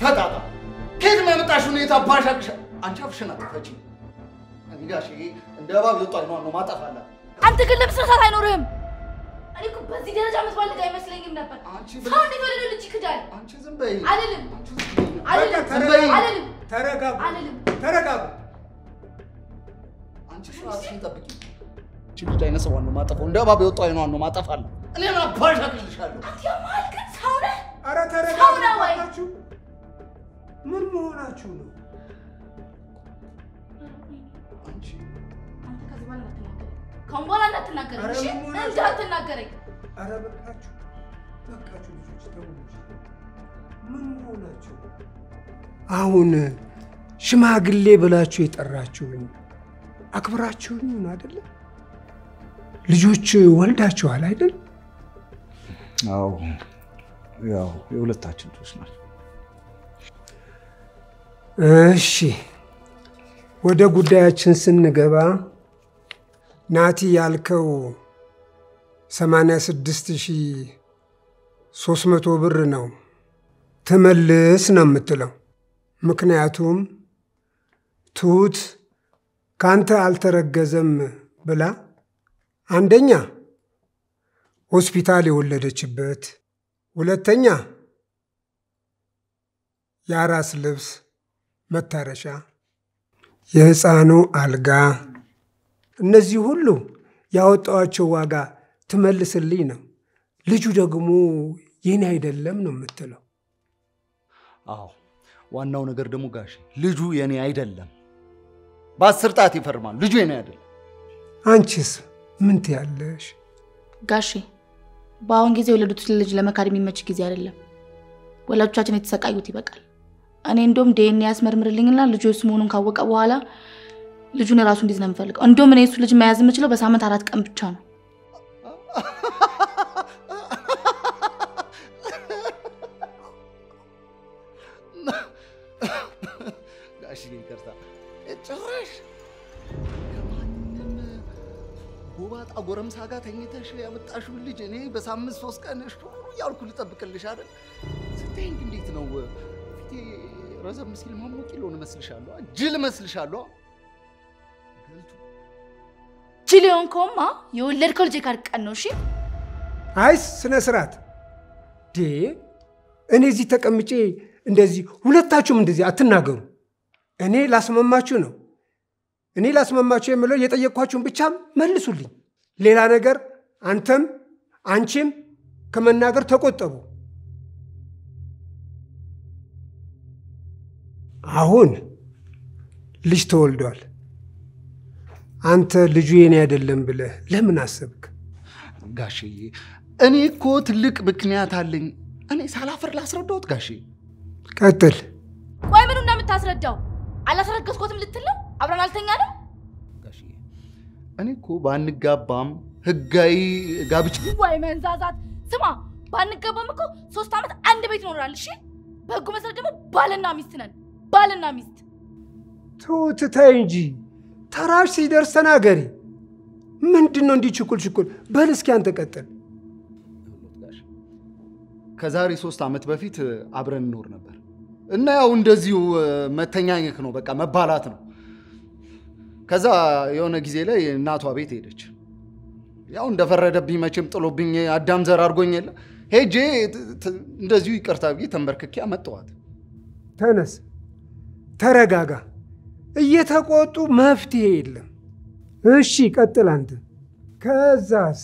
ፈጣጣ ከየት መምጣሽ ሁኔታ ባሻቅሻ አንቺ አፍሽን አትክፈቺ። እኔ ጋሼ እንደ እባብ የወጣ አይኗን ነው ማጠፋላ። አንተ ግን ለምን ስርዓት አይኖርህም? እኔ እኮ በዚህ ደረጃ የምትባልግ አይመስለኝም ነበር። አንቺ ሰው እንዴት ወደ ልጅ ይክዳል? አንቺ ዝም በይ። አልልም አልልም አልልም ተረጋጉ፣ ተረጋጉ። አንቺ ስርዓትሽን ጠብቂ። እቺ ልጅ አይነ ሰዋን ነው ማጠፋው። እንደ እባብ የወጣ አይኗን ነው ማጠፋላ። እኔ ግን ሰው ነህ። ሰው ተረጋጉ ነህ ወይ? እባካችሁ። ምን መሆናችሁ ነው? አንቺ አንተ ከዚህ በኋላ እንዳትናገረኝ። ከአሁን በኋላ እንዳትናገረኝ። ኧረ እሺ? እንዳትናገረኝ። አረ በቃችሁ፣ በቃችሁ ልጆች ተው ምን መሆናችሁ? አሁን ሽማግሌ ብላችሁ የጠራችሁኝ አክብራችሁኝ ነው አይደለ? ልጆች ወልዳችኋል አይደል? አዎ ያው የሁለታችን ልጆች ናቸው። እሺ ወደ ጉዳያችን ስንገባ ናቲ ያልከው 86300 ብር ነው ትመልስ ነው የምትለው። ምክንያቱም ትሁት ካንተ አልተረገዘም ብላ አንደኛ ሆስፒታል የወለደችበት፣ ሁለተኛ የአራስ ልብስ መታረሻ፣ የሕፃኑ አልጋ፣ እነዚህ ሁሉ ያወጣዋቸው ዋጋ ትመልስልኝ ነው። ልጁ ደግሞ የኔ አይደለም ነው የምትለው። አዎ ዋናው ነገር ደግሞ ጋሽ ልጁ የኔ አይደለም። በአስር ጣት ይፈርማል። ልጁ የኔ አይደለም። አንቺስ ምን ትያለሽ? ጋሼ በአሁን ጊዜ የወለዱትን ልጅ ለመካድ የሚመች ጊዜ አይደለም። ወላጆቻችን የተሰቃዩት ይበቃል። እኔ እንደውም ዲኤንኤ ያስመርምርልኝና ልጁ የሱ መሆኑን ካወቀ በኋላ ልጁን የራሱ እንዴት ነው የምፈልገው። እንደውም እኔ የሱ ልጅ መያዝ የምችለው በሳምንት አራት ቀን ብቻ ነው። ጋሽ ይቅርታ፣ ጭራሽ ጎባጣ ጎረምሳ ጋር ተኝተሽ ያመጣሽውን ልጅ እኔ በሳምንት ሶስት ቀን እሹ እያልኩ ልጠብቅልሽ አይደል? ስታይኝ እንዴት ነው ፊቴ ረዘም ሲል ማሞ ቂሎን እመስልሻለሁ? ጅል እመስልሻለሁ? ገልቱ ችል የሆንከውማ የወለድከው ልጅ ካድ ቀን ነው። እሺ አይ ስነ ስርዓት ዴ እኔ እዚህ ተቀምጬ እንደዚህ ሁለታችሁም እንደዚህ አትናገሩ። እኔ ላስመማችሁ ነው። እኔ ላስመማችሁ የምለው የጠየቅኳችሁን ብቻ መልሱልኝ። ሌላ ነገር አንተም አንቺም ከመናገር ተቆጠቡ። አሁን ልጅ ተወልዷል። አንተ ልጁ የኔ አይደለም ብለህ ለምን አሰብክ? ጋሽዬ እኔ እኮ ትልቅ ምክንያት አለኝ። እኔ ሳላፈር ላስረዳሁት ጋሼ። ቀጥል። ቆይ ምኑ እንደምታስረዳው አላስረገዝኮትም ልትል ነው? አብረን አልተኛንም? እኔ እኮ ባንጋባም ህጋዊ ጋብቻ ወይ መንዛዛት። ስማ ባንገባም እኮ ሶስት ዓመት አንድ ቤት ይኖራል። እሺ በህጉ መሰረት ደግሞ ባልና ሚስት ነን። ባልና ሚስት ትሁት ተይ እንጂ ተራሽ ሲደርስ ተናገሪ። ምንድን ነው እንዲህ ችኩል ችኩል? በል እስኪ አንተ ቀጥል። ከዛሬ ሶስት ዓመት በፊት አብረን እንኖር ነበር እና ያው እንደዚሁ መተኛኘክ ነው፣ በቃ መባላት ነው። ከዛ የሆነ ጊዜ ላይ እናቷ ቤት ሄደች። ያው እንደፈረደብኝ መቼም ጥሎብኝ አዳም ዘር አድርጎኝ የለ ሄጄ እንደዚሁ ይቅርታ ብዬ ተንበርክኬ አመጣኋት። ተነስ፣ ተረጋጋ። እየተቆጡ መፍትሄ የለም። እሺ ቀጥል አንተ። ከዛስ?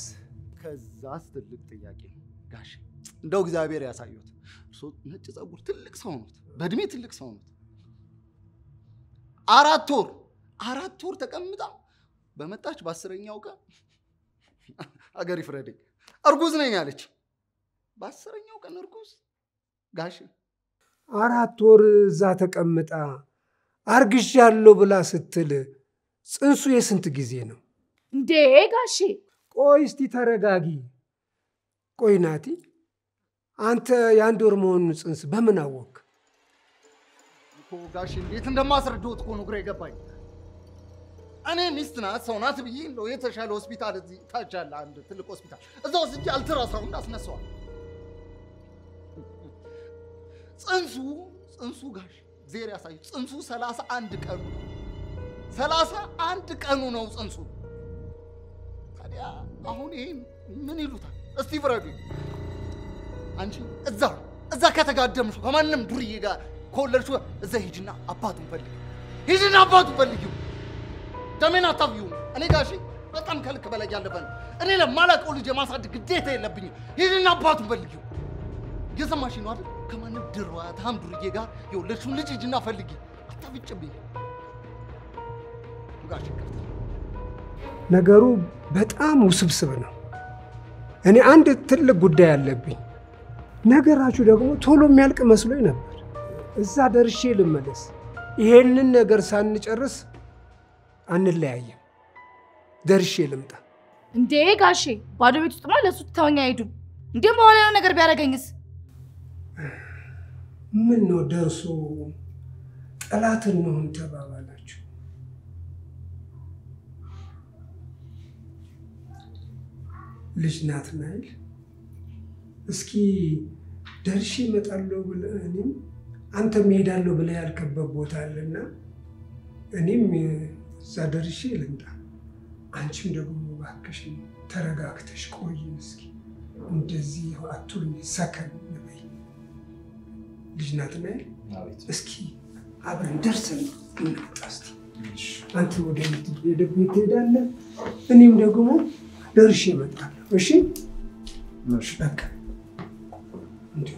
ከዛስ ትልቅ ጥያቄ ጋሽ፣ እንደው እግዚአብሔር ያሳዩት። እርሶ ነጭ ፀጉር ትልቅ ሰው ኖት፣ በእድሜ ትልቅ ሰው ኖት። አራት ወር አራት ወር ተቀምጣ በመጣች በአስረኛው ቀን አገር ይፍረደኝ እርጉዝ ነኝ አለች። በአስረኛው ቀን እርጉዝ ጋሽ አራት ወር እዛ ተቀምጣ አርግዣለሁ ብላ ስትል ጽንሱ የስንት ጊዜ ነው? እንዴ ጋሼ ቆይ እስቲ ተረጋጊ። ቆይ ናቲ፣ አንተ የአንድ ወር መሆኑን ጽንስ በምን አወቅክ? ጋሽ እንዴት እንደማስረዳዎት እኮ ነው ግራ የገባኝ። እኔ ሚስት ናት ሰው ናት ብዬ እንደው የተሻለ ሆስፒታል እዚህ ታች አለ አንድ ትልቅ ሆስፒታል እዛ ወስጄ አልትራሳውንድ አስነሳዋል። ጽንሱ ጽንሱ ጋሽ ዜር ያሳዩ ጽንሱ ሰላሳ አንድ ቀኑ ሰላሳ አንድ ቀኑ ነው ጽንሱ። ታዲያ አሁን ይሄን ምን ይሉታል? እስቲ ፍረዱ። አንቺ እዛ እዛ ከተጋደምሽ ከማንም ዱርዬ ጋር ከወለድሽ እዛ ሂጂና አባቱን ፈልጊ። ሂጂና አባቱን ፈልጊው። ደሜን አታብዩ። እኔ ጋሼ በጣም ከልክ በላይ ያለፈ ነው። እኔ ለማላውቀው ልጅ የማሳደግ ግዴታ የለብኝም። ሂጂና አባቱን ፈልጊው። እየሰማሽ ነው አይደል? ከማንም ድሯታም ዱርዬ ጋር የወለድሽውን ልጅ ሂጂና ፈልጊ። አታብጭብኝ ይቅርታ። ነገሩ በጣም ውስብስብ ነው። እኔ አንድ ትልቅ ጉዳይ አለብኝ። ነገራችሁ ደግሞ ቶሎ የሚያልቅ መስሎኝ ነበር። እዛ ደርሼ ልመለስ። ይሄንን ነገር ሳንጨርስ አንለያየም። ደርሼ ልምጣ። እንዴ ጋሼ ባዶ ቤት ውስጥማ ለእሱ ትተወኛ አይሄዱም። እንዲሁም በኋላ የሆነ ነገር ቢያደርገኝስ? ምን ነው ደርሶ ጠላት እንሆን ተባባላችሁ? ልጅ ናትናኤል እስኪ ደርሼ እመጣለሁ ብለህ እኔም አንተም እሄዳለሁ ብለህ ያልከበት ቦታ አለና እኔም እዛ ደርሼ ልምጣ። አንቺም ደግሞ እባክሽን ተረጋግተሽ ቆይን እስኪ እንደዚህ አቱኝ ሰከን በይ። ልጅ ናትናኤል እስኪ አብረን ደርሰን እንምጣ እስቲ። አንተ ወደ ምትሄድበት ትሄዳለህ፣ እኔም ደግሞ ደርሼ እመጣለሁ። እሺ በቃ እንዲሁ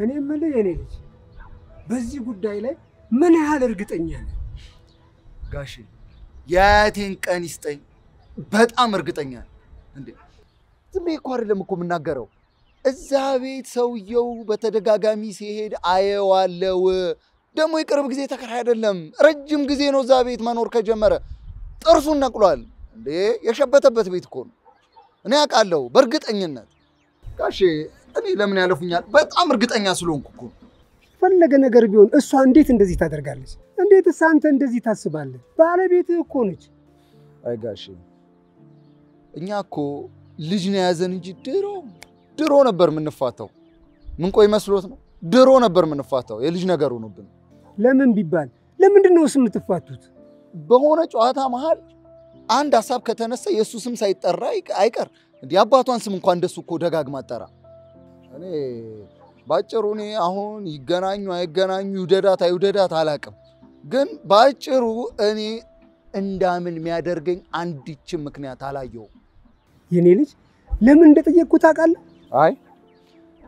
እኔ የምልህ የኔ ልጅ በዚህ ጉዳይ ላይ ምን ያህል እርግጠኛ ነህ? ጋሼ የአያቴን ቀን ይስጠኝ። በጣም እርግጠኛ ነኝ። እንዴ ዝም ብዬ እኮ አይደለም እኮ የምናገረው። እዛ ቤት ሰውየው በተደጋጋሚ ሲሄድ አየዋለው። ደግሞ የቅርብ ጊዜ ተከራይ አይደለም፣ ረጅም ጊዜ ነው እዛ ቤት መኖር ከጀመረ። ጥርሱን ነቅሏል። እንዴ የሸበተበት ቤት እኮ ነው። እኔ አውቃለሁ በእርግጠኝነት። ጋሼ እኔ ለምን ያለፉኛል? በጣም እርግጠኛ ስለሆንኩ እኮ ነው። ፈለገ ነገር ቢሆን እሷ እንዴት እንደዚህ ታደርጋለች? እንዴትስ አንተ እንደዚህ ታስባለህ? ባለቤትህ እኮ ነች። አይ ጋሼ እኛ እኮ ልጅ ነው የያዘን እንጂ ድሮ ድሮ ነበር የምንፋታው። ምን ቆይ መስሎት ነው? ድሮ ነበር የምንፋታው። የልጅ ነገር ሆኖብን ለምን ቢባል ለምንድን ነው የምትፋቱት? በሆነ ጨዋታ መሃል አንድ ሀሳብ ከተነሳ የእሱ ስም ሳይጠራ አይቀር እንዲህ አባቷን ስም እንኳን እንደሱ እኮ ደጋግማ ጠራ። እኔ ባጭሩ እኔ አሁን ይገናኙ አይገናኙ ይውደዳት አይውደዳት አላቅም፣ ግን ባጭሩ እኔ እንዳምን የሚያደርገኝ አንዲችም ምክንያት አላየውም። የኔ ልጅ ለምን እንደጠየቅኩ ታውቃለህ? አይ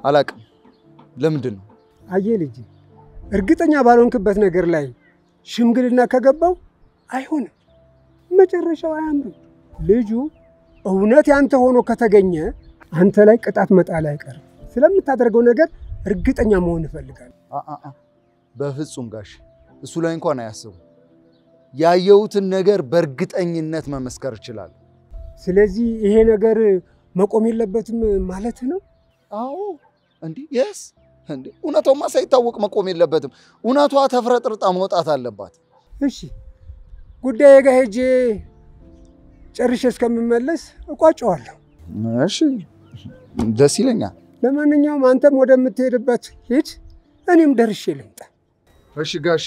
አላቅም። ለምንድን ነው? አየህ ልጅ እርግጠኛ ባልሆንክበት ነገር ላይ ሽምግልና ከገባው አይሆንም፣ መጨረሻው አያምርም። ልጁ እውነት ያንተ ሆኖ ከተገኘ አንተ ላይ ቅጣት መጣል አይቀርም። ስለምታደርገው ነገር እርግጠኛ መሆን እፈልጋለሁ። አ- አ- አ። በፍጹም ጋሽ እሱ ላይ እንኳን አያስቡ። ያየሁትን ነገር በእርግጠኝነት መመስከር እችላለሁ። ስለዚህ ይሄ ነገር መቆም የለበትም ማለት ነው። አዎ እንዲህ የስ እንዴ እውነቷማ ሳይታወቅ መቆም የለበትም። እውነቷ ተፍረጥርጣ መውጣት አለባት። እሺ ጉዳዬ ጋር ሄጄ ጨርሼ እስከምመለስ እቋጨዋለሁ። እሺ ደስ ይለኛል። ለማንኛውም አንተም ወደምትሄድበት ሂድ፣ እኔም ደርሼ ልምጣ። እሺ ጋሽ፣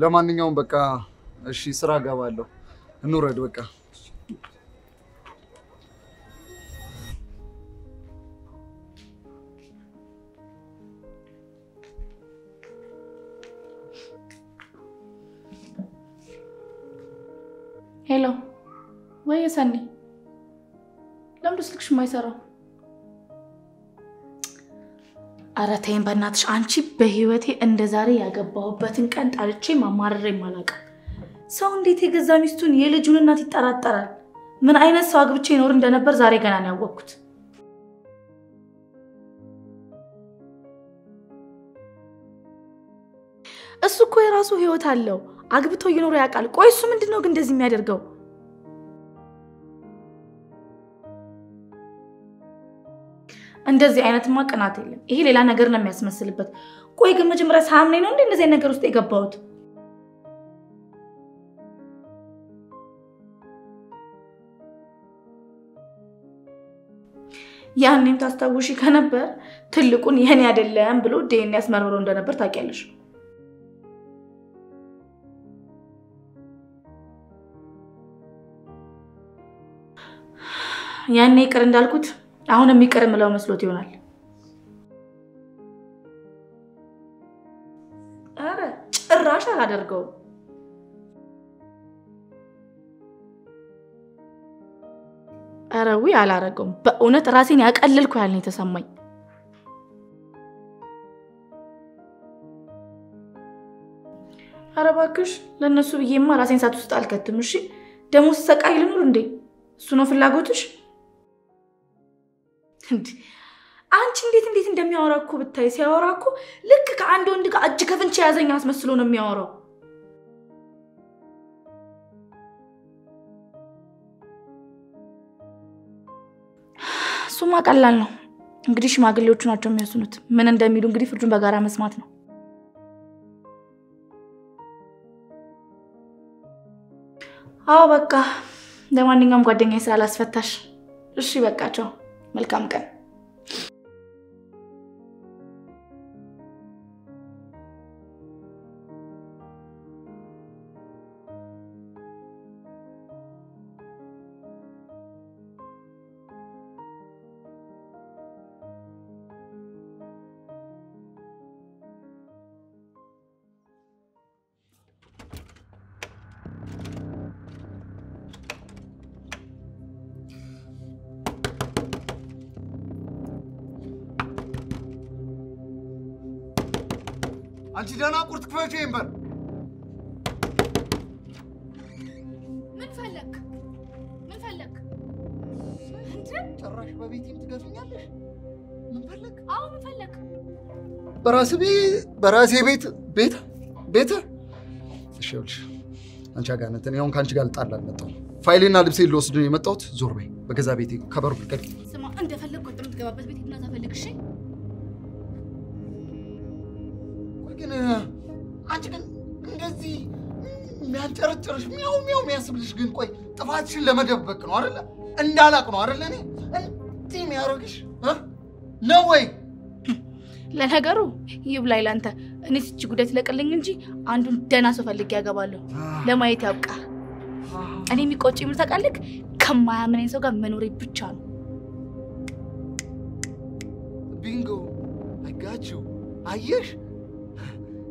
ለማንኛውም በቃ እሺ፣ ስራ ገባለሁ። እንውረድ በቃ። ሄሎ ወይ ሰኒ፣ ለምንድን ስልክሽ የማይሰራው? ኧረ ተይኝ በእናትሽ። አንቺ በህይወቴ እንደ ዛሬ ያገባሁበትን ቀን ጠልቼ ማማረር አላውቅም። ሰው እንዴት የገዛ ሚስቱን የልጁን እናት ይጠራጠራል? ምን አይነት ሰው አግብቼ ይኖር እንደነበር ዛሬ ገና ነው ያወቅኩት። እሱ እኮ የራሱ ህይወት አለው፣ አግብቶ እየኖረ ያውቃል። ቆይ እሱ ምንድን ነው ግን እንደዚህ የሚያደርገው? እንደዚህ አይነትማ ቅናት የለም። ይሄ ሌላ ነገር ነው የሚያስመስልበት። ቆይ ግን መጀመሪያ ሳምኔ ነው እንዴ እንደዚህ ነገር ውስጥ የገባሁት? ያኔም ታስታውሺ ከነበር ትልቁን የኔ አይደለም ብሎ ዴን ያስመርምረው እንደነበር ታውቂያለሽ። ያኔ ይቅር እንዳልኩት አሁንም ይቅር ምለው መስሎት ይሆናል። ኧረ ጭራሽ አላደርገውም። ኧረ ውይ አላረገውም። በእውነት ራሴን ያቀልልኩ ያህል ነው የተሰማኝ። ኧረ እባክሽ ለእነሱ ብዬማ ራሴን ሳት ውስጥ አልከትም። እሺ ደግሞ ስሰቃይ ልኑር እንዴ? እሱ ነው ፍላጎትሽ? እንዴ አንቺ እንዴት እንዴት እንደሚያወራ እኮ ብታይ፣ ሲያወራ እኮ ልክ ከአንድ ወንድ ጋር እጅ ከፍንጭ የያዘኝ አስመስሎ ነው የሚያወራው። እሱማ ቀላል ነው። እንግዲህ ሽማግሌዎቹ ናቸው የሚወስኑት። ምን እንደሚሉ እንግዲህ ፍርዱን በጋራ መስማት ነው። አዎ በቃ ለማንኛውም ጓደኛዬ ስላላስፈታሽ፣ እሺ በቃቸው። መልካም ቀን። ጭራሽ በቤቴም ትገዙኛለሽ? ምን ፈለግ? አዎ ምን ፈለግ? በራሴ ቤት በራሴ ቤት ቤት ቤት እሺ፣ ይኸውልሽ አንቺ አጋነት እኔ አሁን ከአንቺ ጋር ልጣላ አልመጣሁም። ፋይሌና ልብሴ ልወስድ ነው የመጣሁት። ዞር በይ። በገዛ ቤቴ ከበሩ ልቀቂ። ስማ እንደፈለግ ወጥ የምትገባበት ቤት ሂድና ተፈልግ። እሺ ግን አንቺ ግን እንደዚህ የሚያንጨረጭርሽ ሚያው ሚያው የሚያስብልሽ ግን ቆይ ጥፋትሽን ለመደበቅ ነው አይደለ? እንዳላቅ ነው አይደለ? እኔ እ? ነው ወይ? ለነገሩ ይብላኝ ለአንተ። እኔ ስቺ ጉዳይ ትለቅልኝ እንጂ አንዱን ደህና ሰው ፈልጌ ያገባለሁ። ለማየት ያብቃ። እኔ የሚቆጭ የምር ታውቃለህ፣ ከማያምነኝ ሰው ጋር መኖሬ ብቻ ነው። ቢንጎ አጋችው አየሽ፣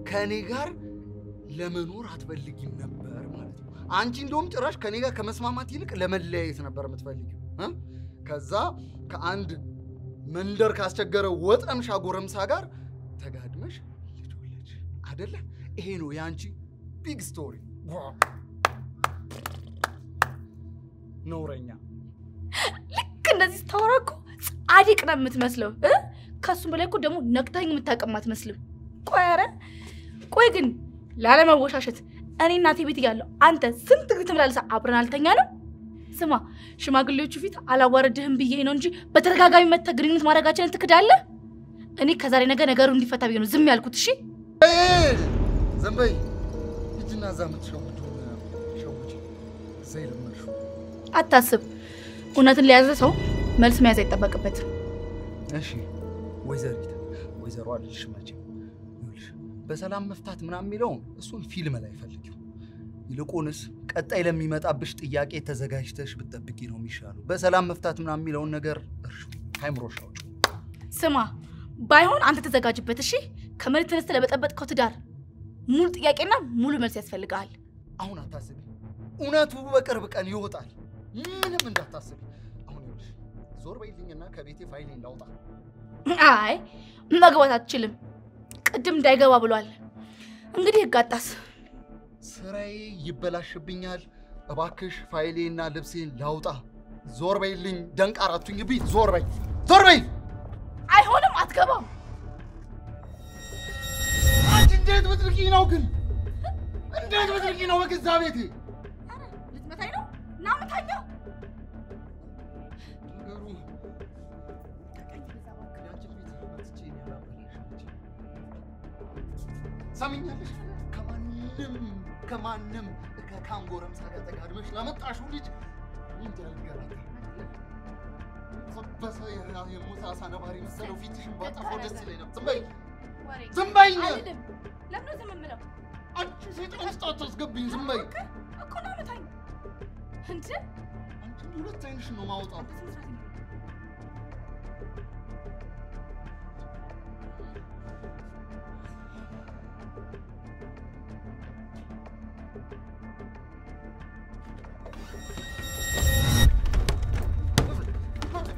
ከእኔ ጋር ለመኖር አትፈልጊም ነበር ማለት ነው። አንቺ እንደውም ጭራሽ ከእኔ ጋር ከመስማማት ይልቅ ለመለያየት ነበር የምትፈልጊው? ከዛ ከአንድ መንደር ካስቸገረ ወጠምሻ ጎረምሳ ጋር ተጋድመሽ ልጅ ወለድሽ አደለ? ይሄ ነው የአንቺ big story። ነውረኛ ልክ እንደዚህ ስታወራ እኮ ጻድቅ ነው የምትመስለው? ከሱም በላይ እኮ ደግሞ ነቅተኝ የምታውቅም አትመስልም። ቆይ ኧረ ቆይ ግን ላለመወሻሸት እኔ እናቴ ቤት እያለሁ አንተ ስንት ጊዜ ተመላልሰህ አብረን አልተኛ ነው? ስማ ሽማግሌዎቹ ፊት አላዋረድህም ብዬ ነው እንጂ በተደጋጋሚ መተህ ግንኙነት ማድረጋችንን ትክዳለህ። እኔ ከዛሬ ነገ ነገሩ እንዲፈታ ብዬ ነው ዝም ያልኩት። እሺ ዝም በይ። ሂጂና እዛ የምትሸውጂውን ሸውጂ። እዛ የለመድሽው አታስብ፣ እውነትን ለያዘ ሰው መልስ መያዝ አይጠበቅበትም። እሺ ወይዘሪት ወይዘሮ አልልሽ መቼም በሰላም መፍታት ምናምን የሚለውን እሱን ፊልም ላይ ፈልጊው። ይልቁንስ ቀጣይ ለሚመጣብሽ ጥያቄ ተዘጋጅተሽ ብትጠብቂ ነው የሚሻለው። በሰላም መፍታት ምናምን የሚለውን ነገር እርሹ፣ ከአይምሮሽ አውጪው። ስማ ባይሆን አንተ ተዘጋጅበት። እሺ ከመሬት ተነስተህ ለበጠበጥከው ትዳር ሙሉ ጥያቄና ሙሉ መልስ ያስፈልግሃል። አሁን አታስቢ፣ እውነቱ በቅርብ ቀን ይወጣል። ምንም እንዳታስቢ። አሁን ይኸውልሽ ዞር በይልኝና ከቤቴ ፋይሌን ላውጣ። አይ መግባት አትችልም፣ ቅድም እንዳይገባ ብሏል። እንግዲህ ህጋጣስ ስራዬ ይበላሽብኛል። እባክሽ ፋይሌና ልብሴን ላውጣ። ዞር በይልኝ። ደንቃራ አትሁኝብኝ። ዞር በይ፣ ዞር በይ። አይሆንም፣ አትገባም። አንቺ እንዴት ብትርቂ ነው ግን? እንዴት ብትርቂ ነው በገዛ ቤቴ? ልትመታኝ ነው? ና ምታኛ። ነገሩ ያችን ቤት መትቼ እኔ አላበላሽም። ሰምኛለሽ? ከማንም ከማንም ከካም ጎረምሳ ጋር ተጋድመሽ ለመጣሽው ልጅ እንጃ ልንገራት በሰ የሞት አሳ ነባሪ መሰለው ፊትሽን ባጠፋው ደስ ይለኝ ነበር። ዝም በይ ዝም! አልልም። ለምን ነው ዝም የምለው? አንቺ ሴጣን ውስጥ አታስገብኝ። ዝም በይ እኮ ና ምታኝ። እንጂ አንቺ ሁለት አይንሽን ነው ማውጣው።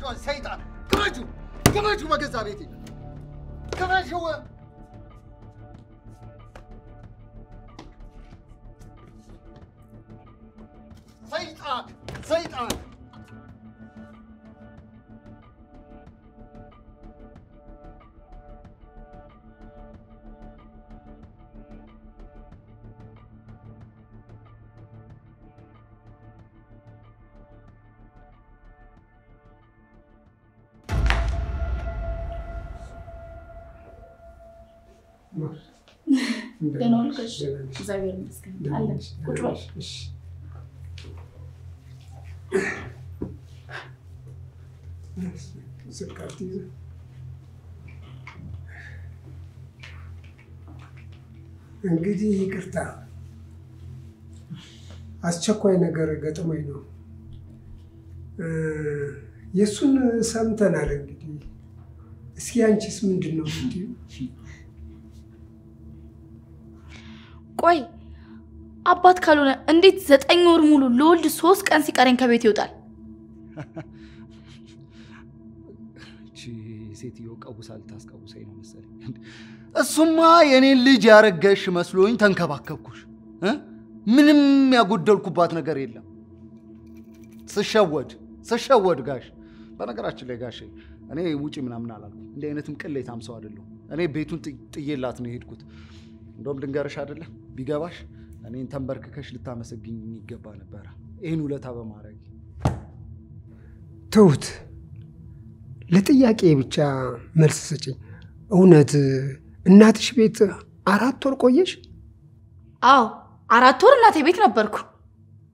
በስነ ስርዓት ነው። ሰይጣን ክበጁ ክበጁ በገዛ ቤቴ ክበሽው ሰይጣን ደህና ዋሉ ጋሽ? እግዚአብሔር ይመስገን አለን። ቁጭ በል። እንግዲህ ይቅርታ፣ አስቸኳይ ነገር ገጥሞኝ ነው። የእሱን ሰምተናል። እንግዲህ እስኪ አንቺስ ምንድን ነው ቆይ አባት ካልሆነ እንዴት ዘጠኝ ወር ሙሉ ለወልድ ሶስት ቀን ሲቀረኝ ከቤት ይወጣል? ሴትዮ ቀውሳ ልታስቀውሰኝ ነው መሰለኝ። እሱማ የኔን ልጅ ያረገሽ መስሎኝ ተንከባከብኩሽ? ምንም ያጎደልኩባት ነገር የለም። ስሸወድ ስሸወድ ጋሽ በነገራችን ላይ ጋሽ እኔ ውጪ ምናምን አላልኩም። እንዲህ አይነትም ቅሌታም ሰው አይደለሁም። እኔ ቤቱን ጥዬላት ነው የሄድኩት። እንደውም ልንገርሽ አይደለም ቢገባሽ እኔን ተንበርክከሽ ልታመሰግኝ የሚገባ ነበረ ይህን ውለታ በማድረግ ትሁት፣ ለጥያቄ ብቻ መልስ ስጭኝ። እውነት እናትሽ ቤት አራት ወር ቆየሽ? አዎ አራት ወር እናቴ ቤት ነበርኩ።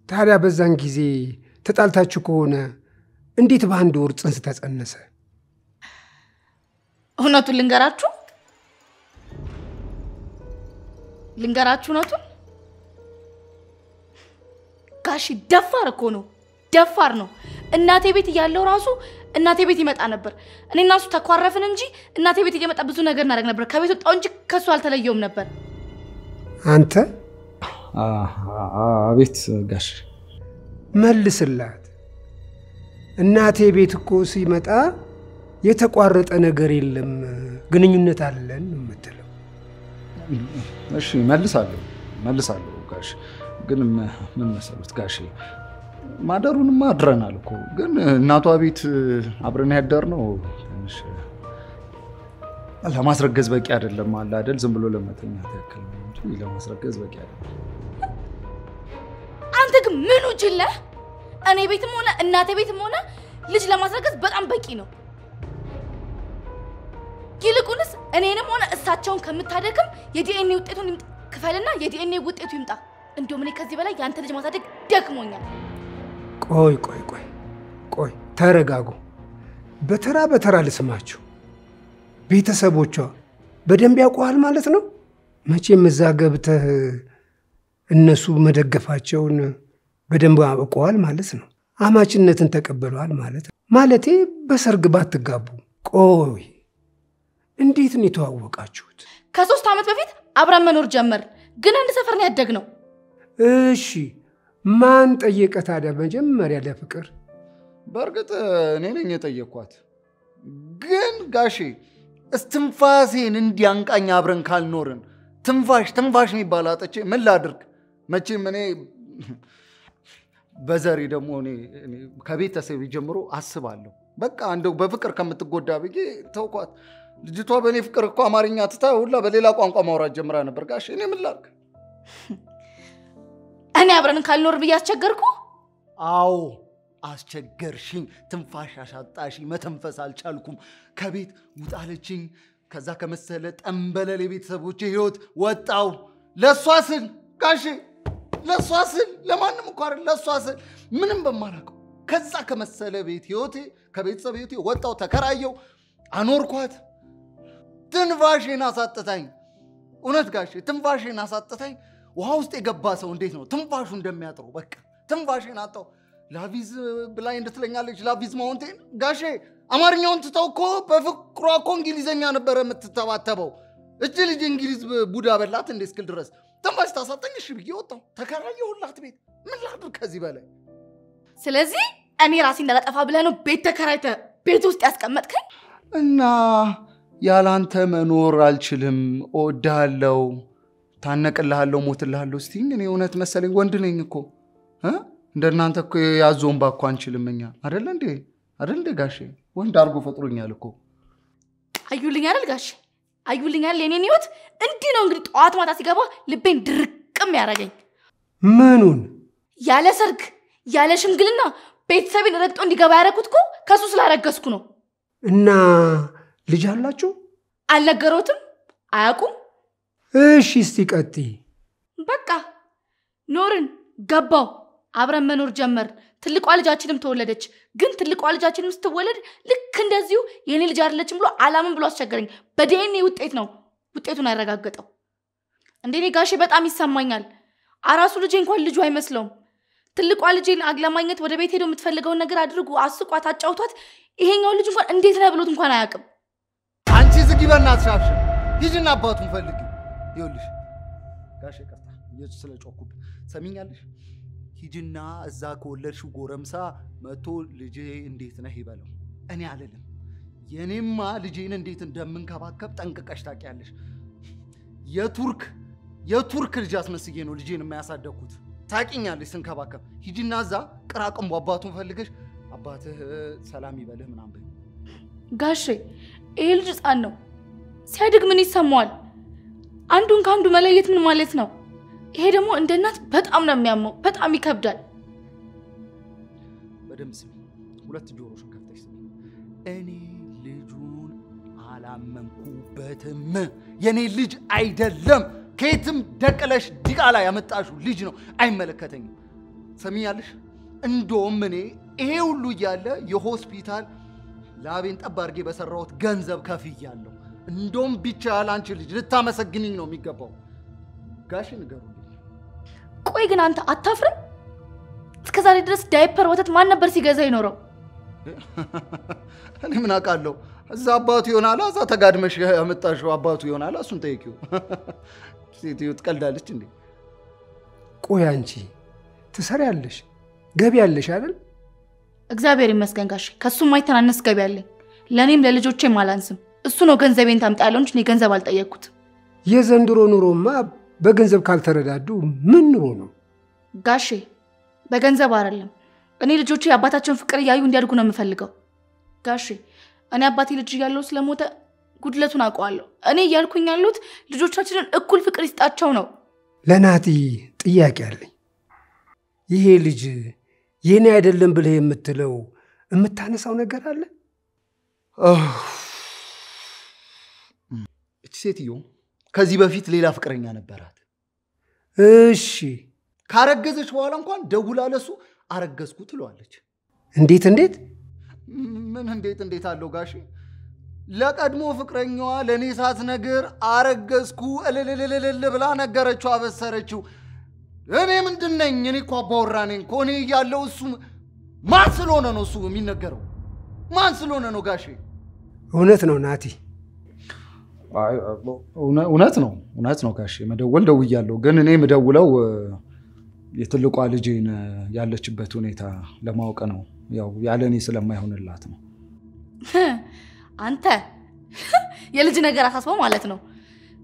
ታዲያ በዛን ጊዜ ተጣልታችሁ ከሆነ እንዴት በአንድ ወር ጽንስ ተጸነሰ? እውነቱን ልንገራችሁ ልንገራችሁ እውነቱን ጋሺ ደፋር እኮ ነው፣ ደፋር ነው። እናቴ ቤት እያለው ራሱ እናቴ ቤት ይመጣ ነበር። እኔ እና እሱ ተኳረፍን እንጂ እናቴ ቤት እየመጣ ብዙ ነገር እናደርግ ነበር። ከቤት ወጣው እንጂ ከሱ አልተለየውም ነበር። አንተ አቤት ጋሽ መልስላት። እናቴ ቤት እኮ ሲመጣ የተቋረጠ ነገር የለም ግንኙነት አለን ነው የምትለው። እሺ መልሳለሁ መልሳለሁ ጋሽ። ግን ምን መሰሉት ጋሽ ማደሩንማ አድረናል እኮ። ግን እናቷ ቤት አብረን ያደርነው ትንሽ ለማስረገዝ በቂ አይደለም አለ አይደል? ዝም ብሎ ለመተኛት ያክል ነው እንጂ ለማስረገዝ በቂ አይደለም። አንተ ግን ምኑ ጅለ እኔ ቤትም ሆነ እናቴ ቤትም ሆነ ልጅ ለማስረገዝ በጣም በቂ ነው። ይልቁንስ እኔንም ሆነ እሳቸውን ከምታደክም የዲኤንኤ ውጤቱን ክፈልና የዲኤንኤ ውጤቱ ይምጣ። እንዲሁም እኔ ከዚህ በላይ የአንተ ልጅ ማሳደግ ደክሞኛል። ቆይ ቆይ ቆይ ቆይ ተረጋጉ። በተራ በተራ ልስማችሁ። ቤተሰቦቿ በደንብ ያውቀዋል ማለት ነው። መቼም እዛ ገብተህ እነሱ መደገፋቸውን በደንብ አውቀዋል ማለት ነው። አማችነትን ተቀበለዋል ማለት ነው። ማለቴ በሰርግ ባትጋቡ። ቆይ እንዴት ነው የተዋወቃችሁት? ከሶስት ዓመት በፊት አብረን መኖር ጀመር፣ ግን አንድ ሰፈር ነው ያደግነው። እሺ ማን ጠየቀ ታዲያ መጀመሪያ ለፍቅር? በእርግጥ እኔ ነኝ የጠየኳት ግን ጋሼ እስትንፋሴን እንዲያንቃኝ አብረን ካልኖርን ትንፋሽ ትንፋሽ የሚባል አጥቼ ምን ላድርግ መቼም እኔ በዘሬ ደግሞ ከቤተሰብ ጀምሮ አስባለሁ። በቃ እንደው በፍቅር ከምትጎዳ ብዬ ተውኳት። ልጅቷ በእኔ ፍቅር እኮ አማርኛ ትታ ሁላ በሌላ ቋንቋ ማውራት ጀምራ ነበር ጋሼ። እኔ ምን ላድርግ? እኔ አብረን ካልኖር ብዬ አስቸገርኩ። አዎ አስቸገርሽኝ፣ ትንፋሽ አሳጣሽኝ፣ መተንፈስ አልቻልኩም። ከቤት ውጣለችኝ። ከዛ ከመሰለ ጠንበለል የቤተሰቦች ህይወት ወጣው ለእሷ ስል ጋሼ፣ ለእሷ ስል ለማንም እኮ አይደል፣ ለእሷ ስል ምንም በማላውቀው ከዛ ከመሰለ ቤት ህይወቴ ከቤተሰብ ህይወቴ ወጣው፣ ተከራየው፣ አኖርኳት። ትንፋሽን አሳጥታኝ፣ እውነት ጋሼ ትንፋሽን አሳጥታኝ። ውሃ ውስጥ የገባ ሰው እንዴት ነው ትንፋሹ እንደሚያጥረው? በቃ ትንፋሽን አጣው። ላቪዝ ብላኝ እንድትለኛለች ላቪዝ ማውንቴን ጋሼ አማርኛውን ትተው እኮ በፍቅሯ እኮ እንግሊዘኛ ነበረ የምትተባተበው። እች ልጅ እንግሊዝ ቡዳ በላት እንዴ እስክል ድረስ ትንፋሽ ታሳጠኝ። እሺ ብዬ ወጣሁ፣ ተከራየሁላት ቤት። ምን ላድርግ ከዚህ በላይ? ስለዚህ እኔ ራሴ እንዳላጠፋ ብለህ ነው ቤት ተከራይተህ ቤት ውስጥ ያስቀመጥከኝ? እና ያላንተ መኖር አልችልም፣ እወድሃለሁ፣ ታነቅልሃለሁ፣ ሞትልሃለሁ ስትይኝ እኔ እውነት መሰለኝ ወንድ ነኝ እኮ እ? እንደናንተ እኮ ያዞን ባኮ አንችልም እኛ አደለ እንዴ? አደለ እንዴ ጋሼ? ወንድ አድርጎ ፈጥሮኛል እኮ። አዩልኝ አይደል ጋሼ? አዩልኝ አይደል የኔን ህይወት? እንዲህ ነው እንግዲህ ጠዋት ማታ ሲገባ ልቤን ድርቅም ያደረገኝ። ምኑን ያለ ሰርግ ያለ ሽምግልና ቤተሰቤን ረግጦ እንዲገባ ያደረኩት እኮ ከሱ ስላረገዝኩ ነው። እና ልጅ አላችሁ? አልነገሮትም? አያውቁም? እሺ እስቲ ቀጥይ። በቃ ኖርን፣ ገባው፣ አብረን መኖር ጀመር። ትልቋ ልጃችንም ተወለደች። ግን ትልቋ ልጃችንም ስትወለድ ልክ እንደዚሁ የኔ ልጅ አይደለችም ብሎ አላምን ብሎ አስቸገረኝ። በዲኤንኤ ውጤት ነው ውጤቱን ያረጋገጠው። እንደኔ ጋሼ በጣም ይሰማኛል። አራሱ ልጄ እንኳን ልጁ አይመስለውም። ትልቋ ልጄን ለማግኘት ወደ ቤት ሄዶ የምትፈልገውን ነገር አድርጉ፣ አስቋት፣ አጫውቷት። ይሄኛው ልጅ እንኳን እንዴት ነህ ብሎት እንኳን አያውቅም። ዝጊ በእናትሽ አፍሽን። ሂጂና አባቱን ፈልጊ። ይኸውልሽ ጋሼ እየሱ ስለ ጮኩብ ሰሚኛለሽ። ሂጂና እዛ ከወለድሽው ጎረምሳ መቶ ልጄ እንዴት ነህ ይበለው። እኔ አልልም። የኔማ ልጄን እንዴት እንደምንከባከብ ጠንቅቀሽ ታውቂያለሽ። የቱርክ የቱርክ ልጅ አስመስዬ ነው ልጄን የሚያሳደግኩት። ታውቂኛለሽ ስንከባከብ። ሂጂና እዛ ቅራቅንቦ አባቱን ፈልገሽ አባትህ ሰላም ይበልህ ምናምን ጋሼ ይሄ ልጅ ህፃን ነው። ሲያድግ ምን ይሰማዋል? አንዱን ከአንዱ መለየት ምን ማለት ነው? ይሄ ደግሞ እንደ እናት በጣም ነው የሚያመው፣ በጣም ይከብዳል። በደምብ ስሚ፣ ሁለት ጆሮሽን ከፍተሽ ስሚ። እኔ ልጁን አላመንኩበትም። የኔ ልጅ አይደለም። ከየትም ደቅለሽ ዲቃላ ያመጣሽው ልጅ ነው። አይመለከተኝም። ሰሚያለሽ? እንደውም እኔ ይሄ ሁሉ እያለ የሆስፒታል ላቤን ጠብ አድርጌ በሰራሁት ገንዘብ ከፍያለሁ። እንደውም ቢቻል አንቺ ልጅ ልታመሰግንኝ ነው የሚገባው። ጋሽ ንገሩልኝ። ቆይ ግን አንተ አታፍርም? እስከ ዛሬ ድረስ ዳይፐር፣ ወተት ማን ነበር ሲገዛ ይኖረው? እኔ ምን አውቃለሁ? እዛ አባቱ ይሆናላ፣ እዛ ተጋድመሽ ያመጣሽው አባቱ ይሆናላ። እሱን ጠይቂው። ሴትዮ ትቀልዳለች እንዴ? ቆይ አንቺ ትሰሪያለሽ፣ ገቢ ያለሽ አይደል? እግዚአብሔር ይመስገን ጋሼ፣ ከሱ ማይተናነስ ገቢ አለኝ። ለእኔም ለልጆቼም አላንስም። እሱ ነው ገንዘቤን ታምጣ ያለው እንጂ እኔ ገንዘብ አልጠየቅኩትም። የዘንድሮ ኑሮማ በገንዘብ ካልተረዳዱ ምን ኑሮ ነው? ጋሼ በገንዘብ አይደለም። እኔ ልጆቼ የአባታቸውን ፍቅር እያዩ እንዲያድጉ ነው የምፈልገው። ጋሼ እኔ አባቴ ልጅ እያለው ስለሞተ ጉድለቱን አውቀዋለሁ። እኔ እያልኩኝ ያሉት ልጆቻችንን እኩል ፍቅር ይስጣቸው ነው። ለናቲ ጥያቄ አለኝ። ይሄ ልጅ የኔ አይደለም ብለህ የምትለው የምታነሳው ነገር አለ? እቺ ሴትዮ ከዚህ በፊት ሌላ ፍቅረኛ ነበራት። እሺ፣ ካረገዘች በኋላ እንኳን ደውላ ለሱ አረገዝኩ ትለዋለች። እንዴት እንዴት? ምን እንዴት እንዴት አለው ጋሼ? ለቀድሞ ፍቅረኛዋ ለእኔ ሳትነግር አረገዝኩ እልልልልል ብላ ነገረችው፣ አበሰረችው። እኔ ምንድን ነኝ? እኔ እኮ አባወራ ነኝ እኮ። እኔ እያለሁ እሱ ማን ስለሆነ ነው እሱ የሚነገረው? ማን ስለሆነ ነው ጋሼ? እውነት ነው ናቲ። እውነት ነው እውነት ነው ጋሼ። መደወል ደውያለሁ፣ ግን እኔ የምደውለው የትልቋ ልጄን ያለችበት ሁኔታ ለማወቅ ነው። ያው ያለ እኔ ስለማይሆንላት ነው። አንተ የልጅ ነገር አሳስበው ማለት ነው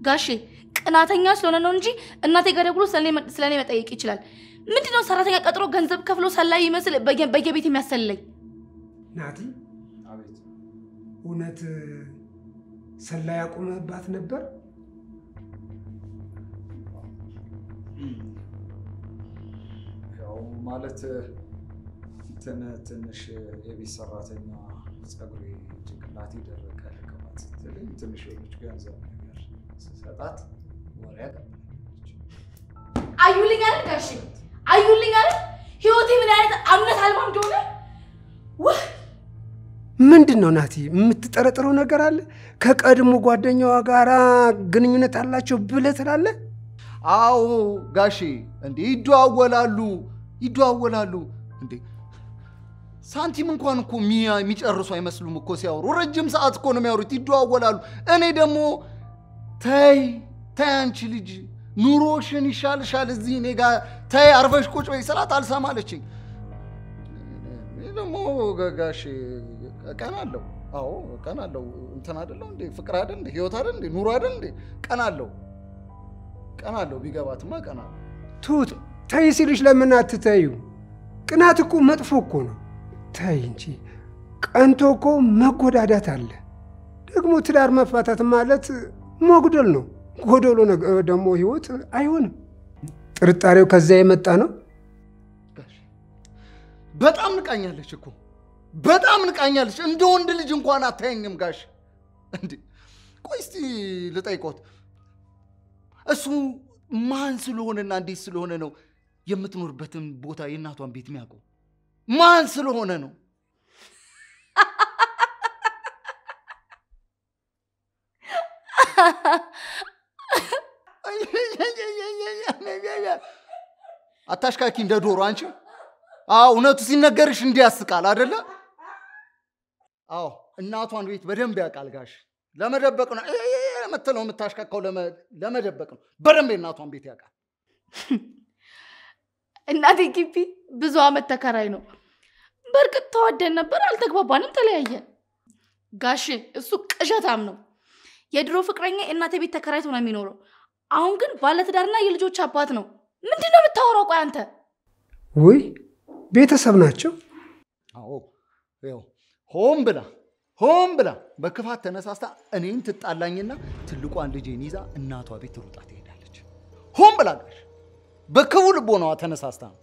ጋሼ። ቅናተኛ ስለሆነ ነው እንጂ እናቴ ጋር ደውሎ ስለ እኔ መጠየቅ ይችላል። ምንድነው ሰራተኛ ቀጥሮ ገንዘብ ከፍሎ ሰላይ ይመስል በየ- በየቤት የሚያሰለኝ? ናቲ እውነት ሰላይ ያቆመህባት ነበር? ያው ማለት እንትን ትንሽ የቤት ሰራተኛ ጸጉሬ ጭንቅላቴ ደረቀ ቅባት ስትለኝ ትንሽ ገንዘብ ነገር ስሰጣት ወሬ ያቀብላለች። አዩልኝ አይደል ጋሼ? አዩልኝ አይደል? ህይወቴ ምን አይነት እምነት አልባ እንደሆነ ውህ ምንድን ነው ናቲ? የምትጠረጥረው ነገር አለ? ከቀድሞ ጓደኛዋ ጋር ግንኙነት አላቸው ብለህ ትላለህ? አዎ ጋሼ፣ እንዴ ይደዋወላሉ ይደዋወላሉ። እንዴ ሳንቲም እንኳን እኮ የሚጨርሱ አይመስሉም እኮ ሲያወሩ፣ ረጅም ሰዓት እኮ ነው የሚያወሩት፣ ይደዋወላሉ። እኔ ደግሞ ተይ ተይ አንቺ ልጅ ኑሮሽን ይሻልሻል እዚህ እኔ ጋር ተይ አርፈሽ ቁጭ በይ ስላት አልሰማለችኝ። እኔ ደግሞ ጋሼ ቀን አዎ ቀን እንትን አይደለው እንዴ ፍቅር አይደል እንዴ ህይወት አይደል እንዴ ኑሮ አይደል እንዴ ቀን አለው ቢገባትማ ቀን ቱት ተይ ሲልሽ ለምን አትተዩ? ቅናት እኮ መጥፎ እኮ ነው። ተይ እንጂ ቀንቶ እኮ መጎዳዳት አለ። ደግሞ ትዳር መፋታት ማለት መጉደል ነው። ጎደሎ ነገ- ደግሞ ህይወት አይሆንም። ጥርጣሬው ከዛ የመጣ ነው። በጣም ንቃኛለች እኮ በጣም ንቃኛለች። እንደ ወንድ ልጅ እንኳን አታየኝም ጋሽ። እንዴ ቆይ እስቲ ልጠይቆት፣ እሱ ማን ስለሆነና እንዴት ስለሆነ ነው የምትኖርበትን ቦታ የእናቷን ቤት የሚያውቀው? ማን ስለሆነ ነው? አታሽካኪ እንደ ዶሮ አንቺ። አዎ እውነቱ ሲነገርሽ እንዲህ ያስቃል አደለ? አዎ እናቷን ቤት በደንብ ያውቃል ጋሽ። ለመደበቅ ነው የምትለው የምታሽካካው ለመ- ለመደበቅ ነው። በደንብ የእናቷን ቤት ያውቃል። እናቴ ግቢ ብዙ አመት ተከራይ ነው። በእርግጥ ተዋደን ነበር፣ አልተግባባንም፣ ተለያየን። ጋሽ እሱ ቅዠታም ነው። የድሮ ፍቅረኛ የእናቴ ቤት ተከራይቶ ነው የሚኖረው። አሁን ግን ባለትዳርና የልጆች አባት ነው። ምንድን ነው የምታወራው? ቆይ አንተ ውይ ቤተሰብ ናቸው። አዎ ይኸው ሆን ብላ ሆን ብላ በክፋት ተነሳስታ እኔን ትጣላኝና ትልቋን ልጄን ይዛ እናቷ ቤት ትሩጣ ትሄዳለች። ሆን ብላ ጋሽ፣ በክፉ ልቦናዋ ተነሳስታ ነው።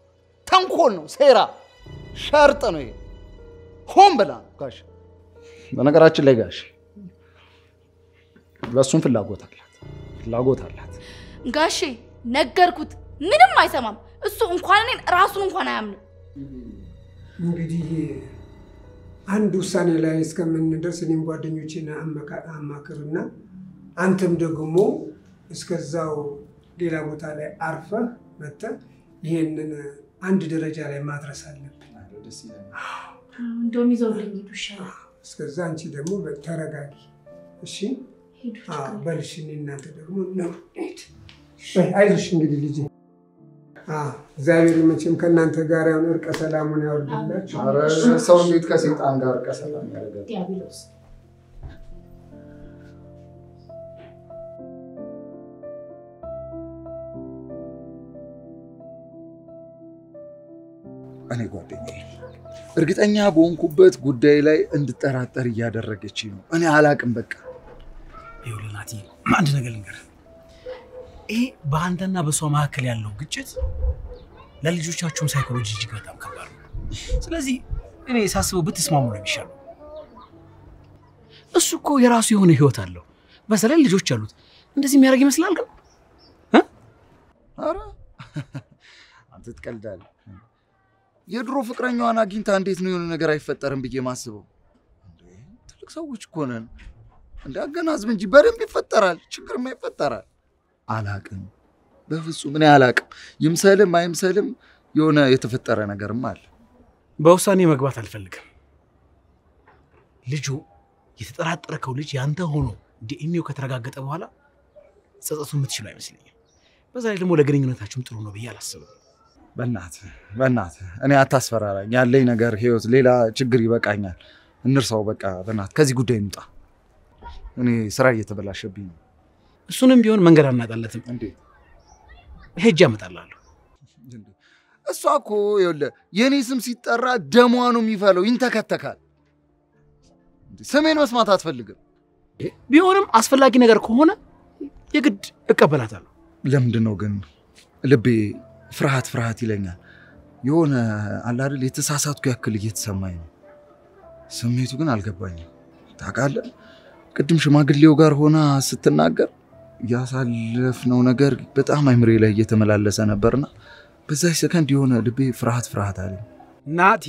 ተንኮል ነው፣ ሴራ፣ ሸርጥ ነው ይሄ። ሆን ብላ ነው ጋሽ። በነገራችን ላይ ጋሽ ለእሱም ፍላጎት አላት ፍላጎት አላት። ጋሼ ነገርኩት፣ ምንም አይሰማም። እሱ እንኳን እኔን ራሱን እንኳን አያምንም። እንግዲህ አንድ ውሳኔ ላይ እስከምንደርስ እኔም ጓደኞቼን አመካ- አማክርና አንተም ደግሞ እስከዛው ሌላ ቦታ ላይ አርፈህ መጥተህ ይሄንን አንድ ደረጃ ላይ ማድረስ አለብን። እንደውም ይዘውልኝ ሂዱ ይሻላል። እስከዛ አንቺ ደግሞ ተረጋጊ እሺ። በልሽ እኔ እናንተ ደግሞ አይዞሽ እንግዲህ ልጄ። አዎ፣ እግዚአብሔር መቼም ከእናንተ ጋር ያሁን እርቀ ሰላሙን ያወርድላችሁ። ኧረ ሰው እንዴት ከሴጣን ጋር ቀሰላም ያደርጋል? ዲያብሎስ እኔ ጓደኛዬ እርግጠኛ በሆንኩበት ጉዳይ ላይ እንድጠራጠር እያደረገች ነው። እኔ አላቅም። በቃ ይኸውልህ ናቲ፣ አንድ ነገር ልንገርህ። ይሄ በአንተና በእሷ መካከል ያለው ግጭት ለልጆቻችሁም ሳይኮሎጂ እጅግ በጣም ከባድ ነው። ስለዚህ እኔ ሳስበው ብትስማሙ ነው የሚሻለው። እሱ እኮ የራሱ የሆነ ህይወት አለው፣ በተለይ ልጆች አሉት። እንደዚህ የሚያደርግ ይመስላል ግን ኧረ አንተ ትቀልዳለህ። የድሮ ፍቅረኛዋን አግኝታ እንዴት ነው የሆነ ነገር አይፈጠርም ብዬ ማስበው? ትልቅ ሰዎች እኮ ነን። እንደ አገናዝብ እንጂ በደንብ ይፈጠራል፣ ችግርማ ይፈጠራል። አላቅም፣ በፍጹም እኔ አላቅም። ይምሰልም አይምሰልም የሆነ የተፈጠረ ነገርም አለ። በውሳኔ መግባት አልፈልግም። ልጁ የተጠራጠርከው ልጅ ያንተ ሆኖ ዲኤንኤው ከተረጋገጠ በኋላ ጸጸቱ የምትችሉ አይመስለኝም። በዛ ላይ ደግሞ ለግንኙነታችሁም ጥሩ ነው ብዬ አላስብም። በእናትህ በእናትህ እኔ አታስፈራራኝ። ያለኝ ነገር ህይወት፣ ሌላ ችግር ይበቃኛል። እንርሳው በቃ። በእናትህ ከዚህ ጉዳይ እንውጣ። እኔ ስራ እየተበላሸብኝ ነው። እሱንም ቢሆን መንገድ አናጣለትም። አመጣልሃለሁ። እንዴ? እሷ እኮ ይኸውልህ የእኔ ስም ሲጠራ ደሟ ነው የሚፈለው፣ ይንተከተካል። ስሜን መስማት አትፈልግም። ቢሆንም አስፈላጊ ነገር ከሆነ የግድ እቀበላታለሁ። ለምንድን ነው ግን ልቤ ፍርሃት ፍርሃት ይለኛል? የሆነ አለ አይደል የተሳሳትኩ ያክል እየተሰማኝ ነው። ስሜቱ ግን አልገባኝም። ታውቃለህ፣ ቅድም ሽማግሌው ጋር ሆና ስትናገር ያሳለፍነው ነገር በጣም አይምሬ ላይ እየተመላለሰ ነበርና በዛች ሰከንድ የሆነ ልቤ ፍርሃት ፍርሃት አለኝ። ናቲ፣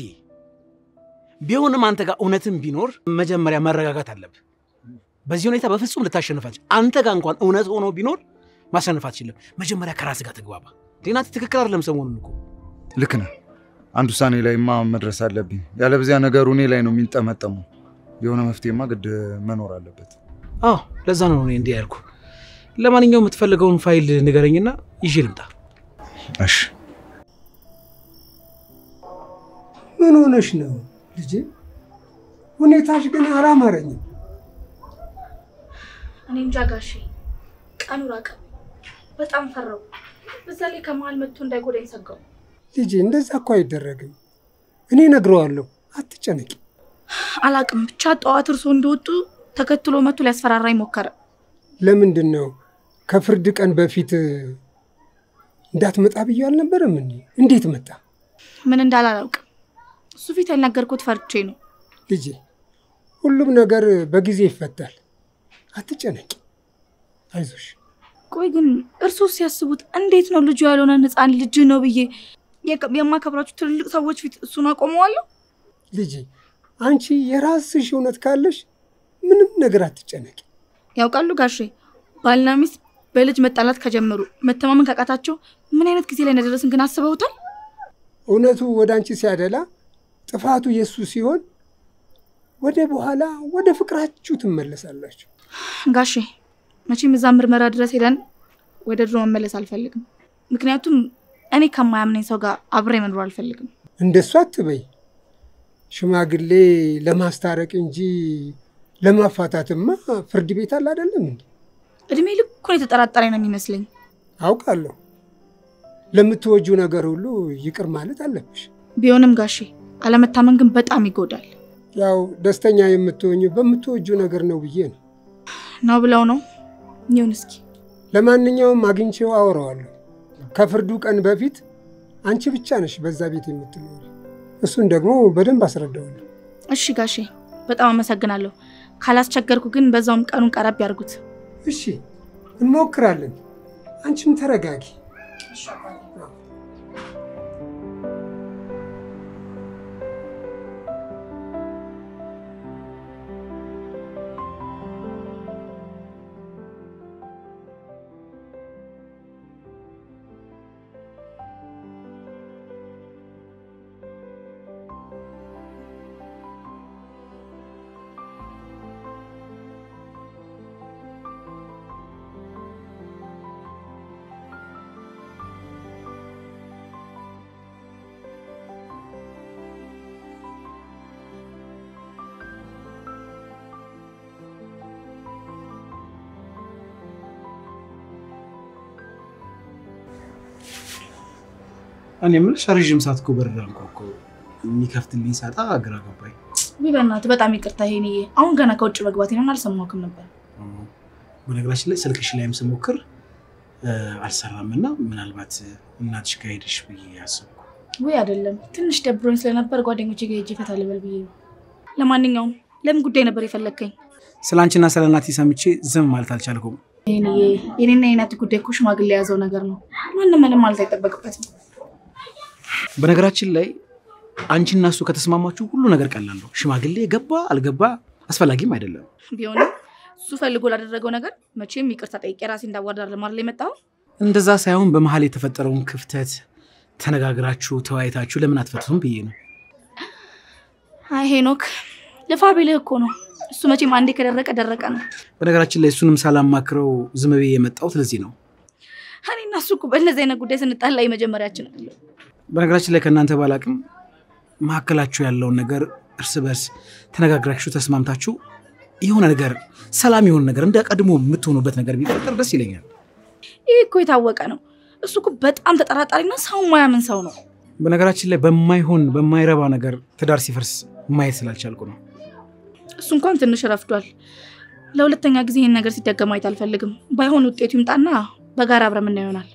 ቢሆንም አንተ ጋር እውነትም ቢኖር መጀመሪያ መረጋጋት አለብህ። በዚህ ሁኔታ በፍጹም ልታሸንፋት አንተ ጋር እንኳን እውነት ሆኖ ቢኖር ማሸነፍ አትችልም። መጀመሪያ ከራስ ጋር ተግባባ። ናቲ፣ ትክክል አይደለም ሰሞኑን እኮ ልክ ነህ። አንድ ውሳኔ ላይማ መድረስ አለብኝ። ያለበዚያ ነገሩ እኔ ላይ ነው የሚንጠመጠመው። የሆነ መፍትሄማ ግድ መኖር አለበት። አዎ ለዛ ነው እኔ እንዲህ ያልኩ። ለማንኛውም የምትፈልገውን ፋይል ንገረኝና ይዤ ልምጣ። እሺ ምን ሆነሽ ነው ልጄ? ሁኔታሽ ግን አላማረኝም። እኔ እንጃ ጋሼ፣ ቀኑ ራቀ። በጣም ፈራው። በዛ ላይ ከመሀል መጥቶ እንዳይጎዳኝ ሰጋው። ልጄ እንደዛ እኮ አይደረግም። እኔ ነግረዋለሁ፣ አትጨነቂ። አላቅም ብቻ ጠዋት እርሶ እንደወጡ ተከትሎ መጥቶ ሊያስፈራራኝ ሞከረ። ለምንድን ነው ከፍርድ ቀን በፊት እንዳትመጣ ብዬ አልነበረም? እንዴ እንዴት መጣ? ምን እንዳለ አላውቅም። እሱ ፊት ያልነገርኩት ፈርቼ ነው። ልጄ ሁሉም ነገር በጊዜ ይፈታል፣ አትጨነቂ፣ አይዞሽ። ቆይ ግን እርሶ ሲያስቡት እንዴት ነው ልጁ ያልሆነን ሕፃን ልጅ ነው ብዬ የማከብራችሁ ትልልቅ ሰዎች ፊት እሱን አቆመዋለሁ? ልጄ አንቺ የራስሽ እውነት ካለሽ ምንም ነገር አትጨነቂ። ያውቃሉ ጋሼ ባልና ሚስት በልጅ መጣላት ከጀመሩ መተማመን ካቃታቸው ምን አይነት ጊዜ ላይ እንደደረስን ግን አስበውታል? እውነቱ ወደ አንቺ ሲያደላ ጥፋቱ የእሱ ሲሆን ወደ በኋላ ወደ ፍቅራችሁ ትመለሳላችሁ። ጋሼ መቼም እዛ ምርመራ ድረስ ሄደን ወደ ድሮ መመለስ አልፈልግም። ምክንያቱም እኔ ከማያምነኝ ሰው ጋር አብሬ መኖር አልፈልግም። እንደሱ አትበይ። ሽማግሌ ለማስታረቅ እንጂ ለማፋታትማ ፍርድ ቤት አለ አይደለም እንዴ? እድሜ ልኩን የተጠራጠረኝ ነው የሚመስለኝ። አውቃለሁ። ለምትወጁ ነገር ሁሉ ይቅር ማለት አለብሽ። ቢሆንም ጋሼ አለመታመን ግን በጣም ይጎዳል ያው ደስተኛ የምትሆኙ በምትወጁ ነገር ነው ብዬ ነው። ነው ብለው ነው ይሁን እስኪ ለማንኛውም አግኝቼው አወራዋለሁ። ከፍርዱ ቀን በፊት አንቺ ብቻ ነሽ በዛ ቤት የምትኖሪ። እሱን ደግሞ በደንብ አስረዳዋለሁ። እሺ ጋሼ በጣም አመሰግናለሁ። ካላስቸገርኩ ግን በዛውም ቀኑን ቀረብ ያድርጉት። እሺ እንሞክራለን። አንቺም ተረጋጊ። እኔ የምልሽ ረዥም ሰዓት እኮ በር አንኳኳ። የሚከፍትልኝ ሳጣ ግራ ገባኝ። በእናትህ በጣም ይቅርታ ይሄንዬ፣ አሁን ገና ከውጭ መግባት ነው አልሰማሁህም ነበር። በነገራችን ላይ ስልክሽ ላይም ስሞክር አልሰራም እና ምናልባት እናትሽ ጋር ሄደሽ ብዬ ያሰብኩ። ውይ አይደለም፣ ትንሽ ደብሮኝ ስለነበር ጓደኞቼ ጋር ሄጄ ፈታ ልበል ብዬ ነው። ለማንኛውም ለምን ጉዳይ ነበር የፈለግከኝ? ስለ አንቺና ስለ እናቴ ሰምቼ ዝም ማለት አልቻልኩም። የኔና የእናት ጉዳይ እኮ ሽማግሌ የያዘው ነገር ነው። ማንም ምንም ማለት አይጠበቅበትም። በነገራችን ላይ አንቺና እሱ ከተስማማችሁ ሁሉ ነገር ቀላል ነው። ሽማግሌ ገባ አልገባ አስፈላጊም አይደለም። ቢሆንም እሱ ፈልጎ ላደረገው ነገር መቼም ይቅርታ ጠይቄ ራሴ እንዳዋርዳር ለማድረግ የመጣው እንደዛ ሳይሆን በመሀል የተፈጠረውን ክፍተት ተነጋግራችሁ ተወያይታችሁ ለምን አትፈቱም ብዬ ነው። አይ ሄኖክ ልፋ ቢልህ እኮ ነው። እሱ መቼም አንዴ ከደረቀ ደረቀ ነው። በነገራችን ላይ እሱንም ሳላማክረው ዝም ብዬ የመጣሁት ለዚህ ነው። እኔና እሱ እኮ በእነዚህ አይነት ጉዳይ ስንጣላ የመጀመሪያችን አይደለም። በነገራችን ላይ ከእናንተ ባላቅም መካከላችሁ ያለውን ነገር እርስ በርስ ተነጋግራችሁ ተስማምታችሁ የሆነ ነገር ሰላም የሆነ ነገር እንደ ቀድሞ የምትሆኑበት ነገር ቢፈጠር ደስ ይለኛል። ይህ እኮ የታወቀ ነው። እሱ እኮ በጣም ተጠራጣሪና ሰው ማያምን ሰው ነው። በነገራችን ላይ በማይሆን በማይረባ ነገር ትዳር ሲፈርስ ማየት ስላልቻልኩ ነው። እሱ እንኳን ትንሽ ረፍዷል። ለሁለተኛ ጊዜ ይህን ነገር ሲደገም ማየት አልፈልግም። ባይሆን ውጤቱ ይምጣና በጋራ አብረን ይሆናል።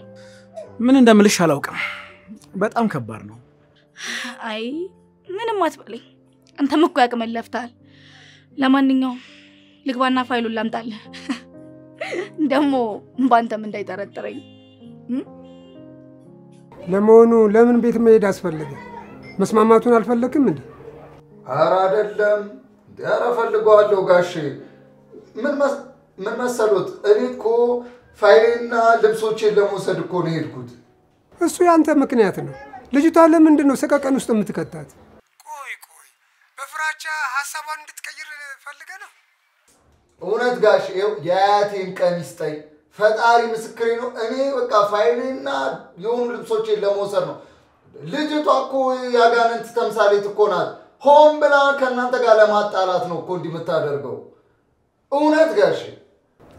ምን እንደምልሽ አላውቅም። በጣም ከባድ ነው። አይ ምንም አትበለኝ። አንተም እኮ ያቅምን ለፍተሃል። ለማንኛውም ልግባና ፋይሉን ላምጣልህ። ደግሞ በአንተም እንዳይጠረጥረኝ። ለመሆኑ ለምን ቤት መሄድ አስፈለገ? መስማማቱን አልፈለግም እንዴ? ኧረ አይደለም፣ ኧረ እፈልገዋለሁ ጋሼ። ምን መስ- ምን መሰሎት፣ እኔ እኮ ፋይሌና ልብሶቼን ለመውሰድ እኮ ነው የሄድኩት። እሱ ያንተ ምክንያት ነው። ልጅቷ ለምንድን ነው ሰቀቀን ውስጥ የምትከታት? ቆይ ቆይ፣ በፍራቻ ሀሳቧን እንድትቀይር ፈልገ ነው? እውነት ጋሼ፣ ይኸው የአያቴን ቀን ይስጠኝ ፈጣሪ ምስክሬ ነው። እኔ በቃ ፋይሌና የሆኑ ልብሶቼን ለመውሰድ ነው። ልጅቷ እኮ የአጋንንት ተምሳሌት እኮ ናት። ሆን ብላ ከእናንተ ጋር ለማጣላት ነው እኮ እንዲህ የምታደርገው። እውነት ጋሼ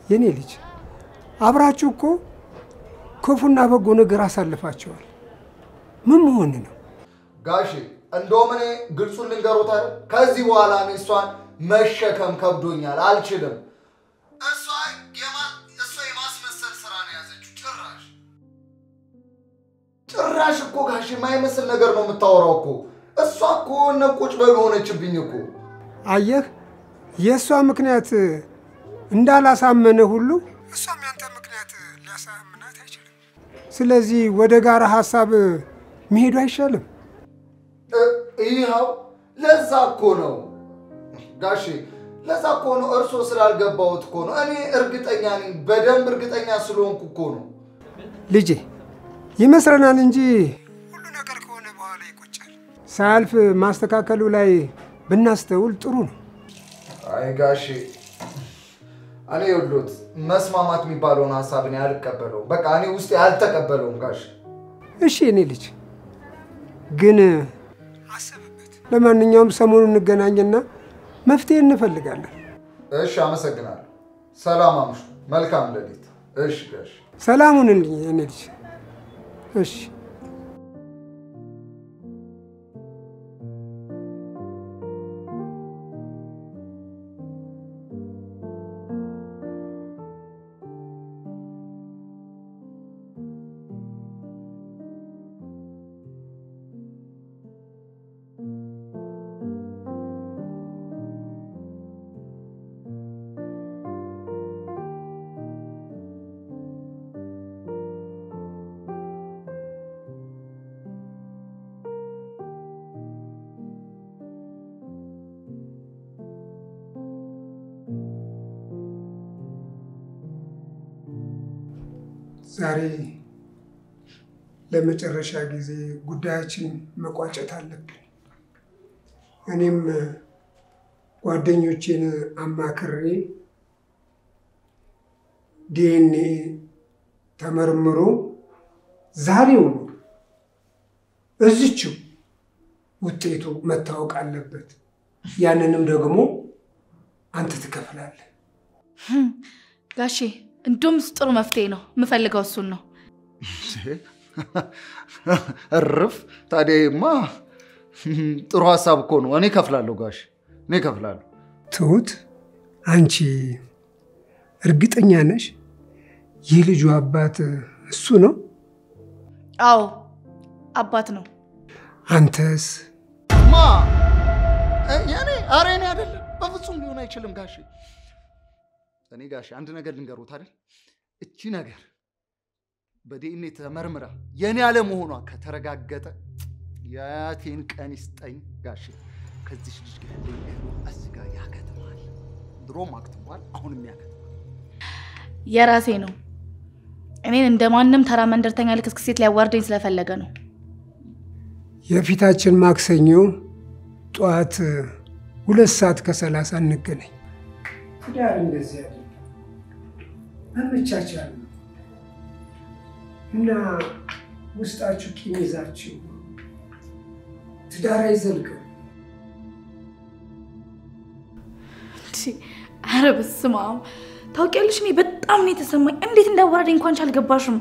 የኔ ልጅ አብራችሁ እኮ ክፉና በጎ ነገር አሳልፋቸዋል። ምን መሆን ነው? ጋሼ እንደውም እኔ ግልጹን አይደል፣ ከዚህ በኋላ እኔ እሷን መሸከም ከብዶኛል፣ አልችልም። እሷ እሷ የማስመሰል ስራ ነው የያዘችው። ጭራሽ ጭራሽ እኮ ጋሼ የማይመስል ነገር ነው የምታወራው እኮ። እሷ እኮ እነ ቁጭ በል ሆነችብኝ እኮ። አየህ፣ የእሷ ምክንያት እንዳላሳመነ ሁሉ እሷም ያንተ ስለዚህ ወደ ጋራ ሀሳብ መሄዱ አይሻልም? እ- ይኸው ለዛ እኮ ነው ጋሼ፣ ለዛ እኮ ነው እርሶ ስላልገባሁት እኮ ነው። እኔ እርግጠኛ ነኝ፣ በደንብ እርግጠኛ ስለሆንኩ እኮ ነው። ልጄ ይመስለናል እንጂ ሁሉ ነገር ከሆነ በኋላ ይቆጫል። ሳያልፍ ማስተካከሉ ላይ ብናስተውል ጥሩ ነው። አይ ጋሼ፣ እኔ የወሎት መስማማት የሚባለውን ሀሳብ እኔ አልቀበለውም። በቃ እኔ ውስጤ አልተቀበለውም ጋሼ። እሺ የኔ ልጅ ግን አሰብበት። ለማንኛውም ሰሞኑን እንገናኝና መፍትሄ እንፈልጋለን። እሺ፣ አመሰግናለሁ። ሰላም አምሹ። መልካም ሌሊት። እሺ ጋሼ። ሰላሙንልኝ የኔ ልጅ። እሺ ዛሬ ለመጨረሻ ጊዜ ጉዳያችን መቋጨት አለብን። እኔም ጓደኞቼን አማክሬ ዲኤንኤ ተመርምሮ ዛሬው እዚችው ውጤቱ መታወቅ አለበት። ያንንም ደግሞ አንተ ትከፍላለህ። ጋሼ እንዲሁም ጥሩ መፍትሄ ነው። የምፈልገው እሱን ነው። እርፍ። ታዲያማ ጥሩ ሀሳብ እኮ ነው። እኔ ከፍላለሁ ጋሽ፣ እኔ ከፍላለሁ። ትሁት፣ አንቺ እርግጠኛ ነሽ የልጁ አባት እሱ ነው? አዎ አባት ነው። አንተስ? ማ እኔ ኧረ እኔ አይደለም፣ በፍጹም ሊሆን አይችልም ጋሽ። እኔ ጋሽ አንድ ነገር ልንገሮት አይደል፣ እቺ ነገር በዲኤንኤ ተመርምራ የእኔ አለመሆኗ ከተረጋገጠ የአያቴን ቀን ይስጠኝ ጋሽ። ከዚች ልጅ ጋር ጋር ያከትማል። ድሮም አክትሟል፣ አሁንም ያከትማል። የራሴ ነው። እኔን እንደ ማንም ተራ መንደርተኛ ልክስክስ ሴት ሊያዋርደኝ ስለፈለገ ነው። የፊታችን ማክሰኞ ጠዋት ሁለት ሰዓት ከሰላሳ እንገናኝ። ትዳር እንደዚህ መመቻቻል ነው እና ውስጣችሁ ቂም ይዛችሁ ትዳር አይዘልቅም። ኧረ በስመ አብ ታውቂያለሽ፣ እኔ በጣም ነው የተሰማኝ። እንዴት እንዳዋረደኝ እንኳን አልገባሽም።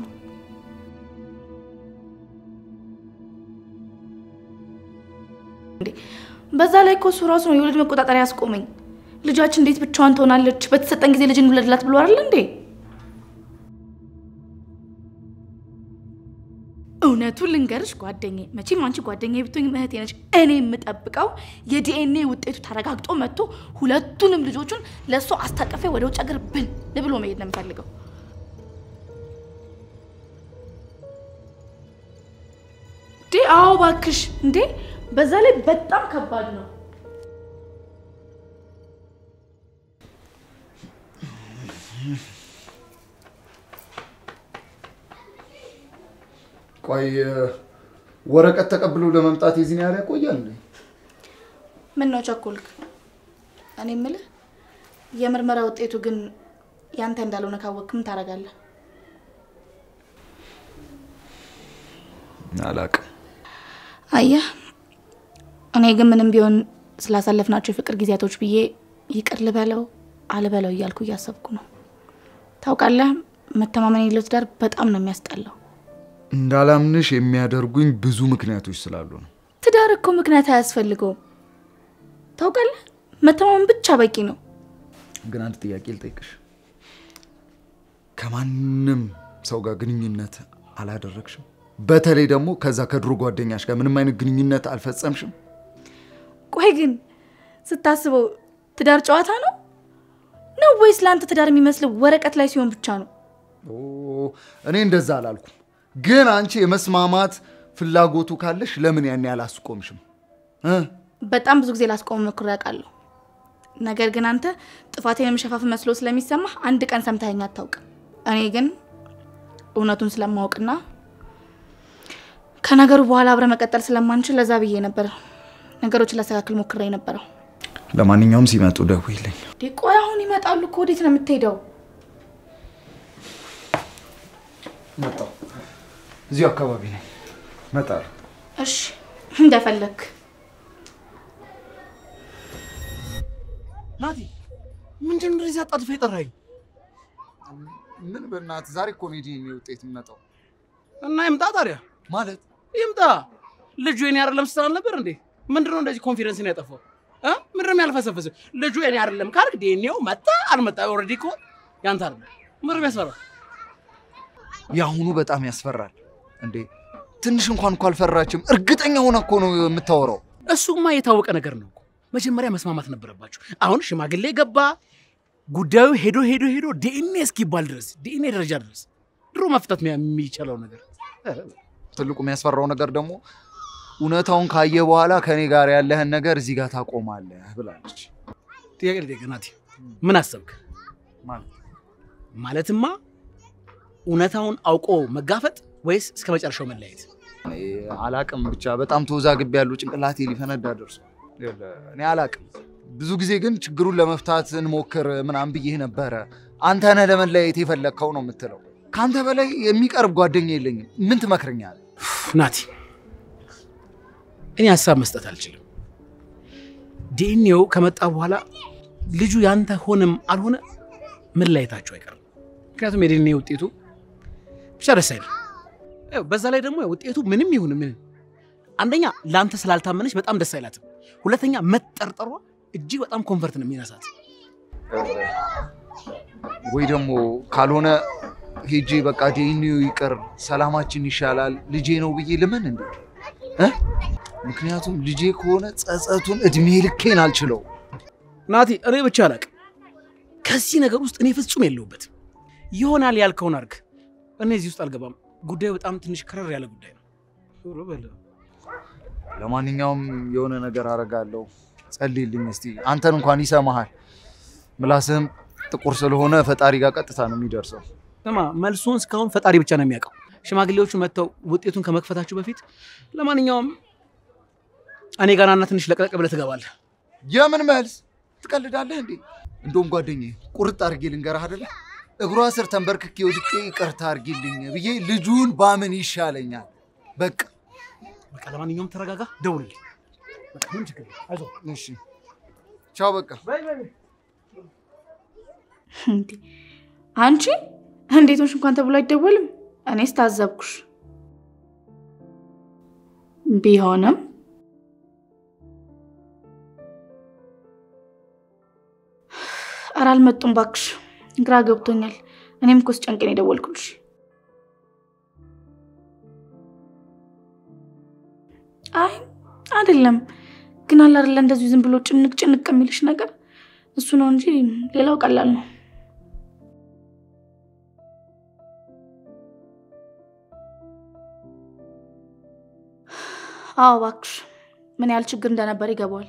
በዛ ላይ እኮ እሱ ራሱ ነው የወለድ መቆጣጠሪያ ያስቆመኝ። ልጃችን እንዴት ብቻዋን ትሆናለች? በተሰጠን ጊዜ ልጅ እንውለድላት ብሎ አይደል እንዴ? እውነቱን ልንገርሽ ጓደኛዬ፣ መቼም አንቺ ጓደኛዬ ብትሆኝ እህቴ ነች። እኔ የምጠብቀው የዲኤንኤ ውጤቱ ተረጋግጦ መጥቶ ሁለቱንም ልጆቹን ለእሷ አስታቀፌ ወደ ውጭ ሀገር ብን ብሎ መሄድ ነው የምፈልገው። እንዴ አዎ እባክሽ እንዴ በዛ ላይ በጣም ከባድ ነው ቆይ ወረቀት ተቀብሎ ለመምጣት የዚህን ያህል ያቆያል እንዴ? ምን ነው ቸኮልክ እኔ የምልህ የምርመራ ውጤቱ ግን ያንተ እንዳልሆነ ካወቅክ ምን ታደርጋለህ አላቅም። አየህ እኔ ግን ምንም ቢሆን ስላሳለፍናቸው የፍቅር ጊዜያቶች ብዬ ይቅር ልበለው አልበለው እያልኩ እያሰብኩ ነው ታውቃለህ መተማመን የሌለው ትዳር በጣም ነው የሚያስጠላው እንዳላምንሽ የሚያደርጉኝ ብዙ ምክንያቶች ስላሉ ነው። ትዳር እኮ ምክንያት አያስፈልገውም ታውቃለህ መተማመን ብቻ በቂ ነው ግን አንድ ጥያቄ ልጠይቅሽ። ከማንም ሰው ጋር ግንኙነት አላደረግሽም? በተለይ ደግሞ ከዛ ከድሮ ጓደኛሽ ጋር ምንም አይነት ግንኙነት አልፈጸምሽም? ቆይ ግን ስታስበው ትዳር ጨዋታ ነው ነው ወይስ ለአንተ ትዳር የሚመስለው ወረቀት ላይ ሲሆን ብቻ ነው ኦ፣ እኔ እንደዛ አላልኩም። ግን አንቺ የመስማማት ፍላጎቱ ካለሽ ለምን ያን ያህል አስቆምሽም? እ? በጣም ብዙ ጊዜ ላስቆም ሞክሬ አውቃለሁ። ነገር ግን አንተ ጥፋቴን የምሸፋፍ መስሎ ስለሚሰማህ አንድ ቀን ሰምተኸኝ አታውቅም። እኔ ግን እውነቱን ስለማወቅና ከነገሩ በኋላ አብረ መቀጠል ስለማንችል ለዛ ብዬ ነበር ነገሮችን ላስተካክል ሞክሬ ነበረው። ለማንኛውም ሲመጡ ደውይልኝ። ቆይ አሁን ይመጣሉ እኮ ወዴት ነው የምትሄደው? መጣሁ። እዚሁ አካባቢ ነኝ። እመጣለሁ። እሺ እንደፈለክ ናቲ ምንድን ነው እንደዚህ አጣድፈህ የጠራኸኝ? ምን በእናትህ ዛሬ ኮሜዲ ውጤት የሚመጣው እና ይምጣ ታዲያ ማለት ይምጣ። ልጁ የኔ አይደለም ስትል አልነበር እንዴ? ምንድን ነው እንደዚህ confidence ን ያጠፋው? እ? ምንድን ነው ያልፈሰፈሰ? ልጁ የኔ አይደለም ካልክ ዲኤንኤው መጣ አልመጣ already እኮ ያንተ አይደለም። ምንም ያስፈራ የአሁኑ በጣም ያስፈራል። እንዴ ትንሽ እንኳን እኮ አልፈራችም። እርግጠኛ ሆነ እኮ ነው የምታወራው። እሱማ የታወቀ ነገር ነው እኮ። መጀመሪያ መስማማት ነበረባችሁ። አሁን ሽማግሌ ገባ፣ ጉዳዩ ሄዶ ሄዶ ሄዶ ዲኤንኤ እስኪባል ድረስ ዲኤንኤ ደረጃ ድረስ ድሮ መፍታት የሚችለው ነገር ትልቁ የሚያስፈራው ነገር ደግሞ እውነታውን ካየ በኋላ ከኔ ጋር ያለህን ነገር እዚህ ጋር ታቆማለህ ብላለች። ጥያቄ ልጠይቅህ ናቲ፣ ምን አሰብክ? ማለት ማለትማ እውነታውን አውቆ መጋፈጥ ወይስ እስከ መጨረሻው መለያየት? አላቅም፣ ብቻ በጣም ተወዛግቤ ያለው ጭንቅላቴ ሊፈነዳ ደርሷል። እኔ አላቅም። ብዙ ጊዜ ግን ችግሩን ለመፍታት እንሞክር ምናምን ብዬ ነበረ። አንተ ነህ ለመለያየት የፈለግከው ነው የምትለው። ከአንተ በላይ የሚቀርብ ጓደኛ የለኝም። ምን ትመክረኛለህ? ናቲ፣ እኔ ሀሳብ መስጠት አልችልም። ዲኤንኤው ከመጣ በኋላ ልጁ ያንተ ሆነም አልሆነ መለያየታቸው አይቀርም። ምክንያቱም የዲኤንኤ ውጤቱ ብቻ ደስ አይልም። በዛ ላይ ደግሞ ውጤቱ ምንም ይሁን ምን አንደኛ ለአንተ ስላልታመነች በጣም ደስ አይላትም። ሁለተኛ መጠርጠሯ እጅግ በጣም comfort ነው የሚነሳት። ወይ ደግሞ ካልሆነ ሄጄ በቃ ዲኤንኤው ይቅር፣ ሰላማችን ይሻላል፣ ልጄ ነው ብዬ ልመን እንዴ? እ? ምክንያቱም ልጄ ከሆነ ጸጸቱን እድሜ ልኬን አልችለው። ናቲ እኔ ብቻ አላቅም። ከዚህ ነገር ውስጥ እኔ ፍጹም የለሁበትም። ይሆናል ያልከውን አድርግ። እኔ እዚህ ውስጥ አልገባም። ጉዳዩ በጣም ትንሽ ከረር ያለ ጉዳይ ነው። ለማንኛውም የሆነ ነገር አደርጋለሁ። ጸልይልኝ እስቲ። አንተን እንኳን ይሰማሃል። ምላስህም ጥቁር ስለሆነ ፈጣሪ ጋር ቀጥታ ነው የሚደርሰው። ስማ፣ መልሱን እስካሁን ፈጣሪ ብቻ ነው የሚያውቀው። ሽማግሌዎቹ መጥተው ውጤቱን ከመክፈታችሁ በፊት ለማንኛውም እኔ ጋናና ትንሽ ለቅለቅ ብለህ ትገባለህ። የምን መልስ? ትቀልዳለህ እንዴ? እንደውም ጓደኛዬ ቁርጥ አድርጌ ልንገርህ አይደለ እግሯ ስር ተንበርክኬ ወድቄ ይቅርታ አድርጊልኝ ብዬ ልጁን ባምን ይሻለኛል። በቃ በቃ ለማንኛውም ተረጋጋ፣ ደውልልኝ። በቃ ምንም ችግር አይዞህ። እሺ፣ ቻው። በቃ እንዴ አንቺ እንዴት ሆንሽ እንኳን ተብሎ አይደወልም። እኔስ ታዘብኩሽ። ቢሆንም ኧረ አልመጡም እባክሽ፣ ግራ ገብቶኛል። እኔም እኮ ስጨንቀኝ የደወልኩልሽ። አይ አይደለም፣ ግን አለ አይደለ እንደዚሁ ዝም ብሎ ጭንቅ ጭንቅ የሚልሽ ነገር እሱ ነው እንጂ ሌላው ቀላል ነው። አዎ እባክሽ፣ ምን ያህል ችግር እንደነበር ይገባዋል።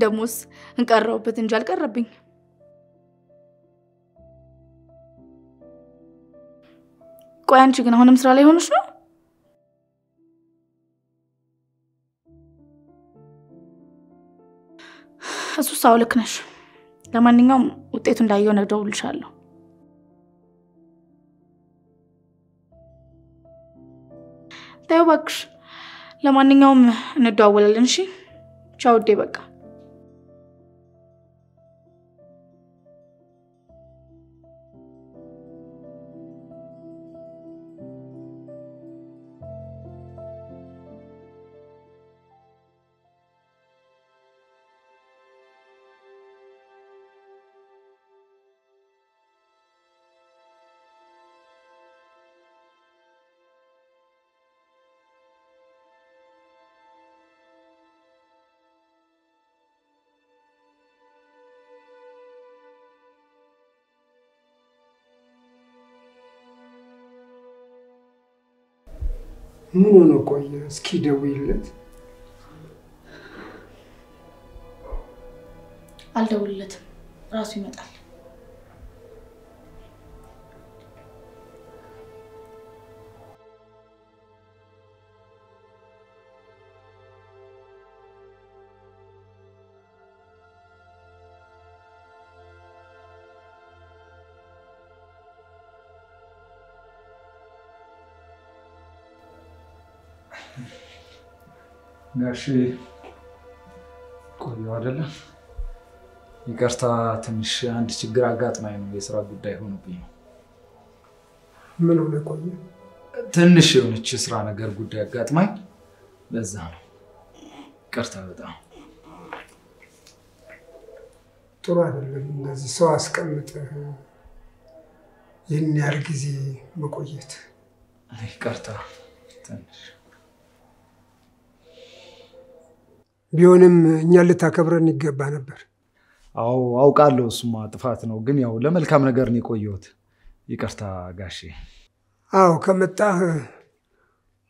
ደሞስ እንቀረውበት እንጂ አልቀረብኝ። ቆይ አንቺ ግን አሁንም ስራ ላይ ሆነሽ ነው? እሱ ሳው ልክ ነሽ። ለማንኛውም ውጤቱ እንዳየው እደውልልሻለሁ። ተይው እባክሽ። ለማንኛውም እንደዋወላለን። እሺ ቻው ውዴ። በቃ ምን ሆነ? ቆየ እስኪ ደውይለት። አልደውልለትም፣ ራሱ ይመጣል። ጋሽ ቆየሁ አይደለም። ይቅርታ ትንሽ አንድ ችግር አጋጥማኝ ነው። የስራ ጉዳይ ሆኖብኝ ነው። ምን ሆነ? ቆየ ትንሽ የሆነች የስራ ነገር ጉዳይ አጋጥማኝ ለዛ ነው። ይቅርታ በጣም ጥሩ አይደለም። እንደዚህ ሰው አስቀምጠህ ይህን ያህል ጊዜ መቆየት። ይቅርታ ትንሽ ቢሆንም እኛን ልታከብረን ይገባ ነበር። አዎ አውቃለሁ፣ እሱማ ጥፋት ነው። ግን ያው ለመልካም ነገር ነው የቆየሁት። ይቅርታ ጋሼ። አዎ ከመጣህ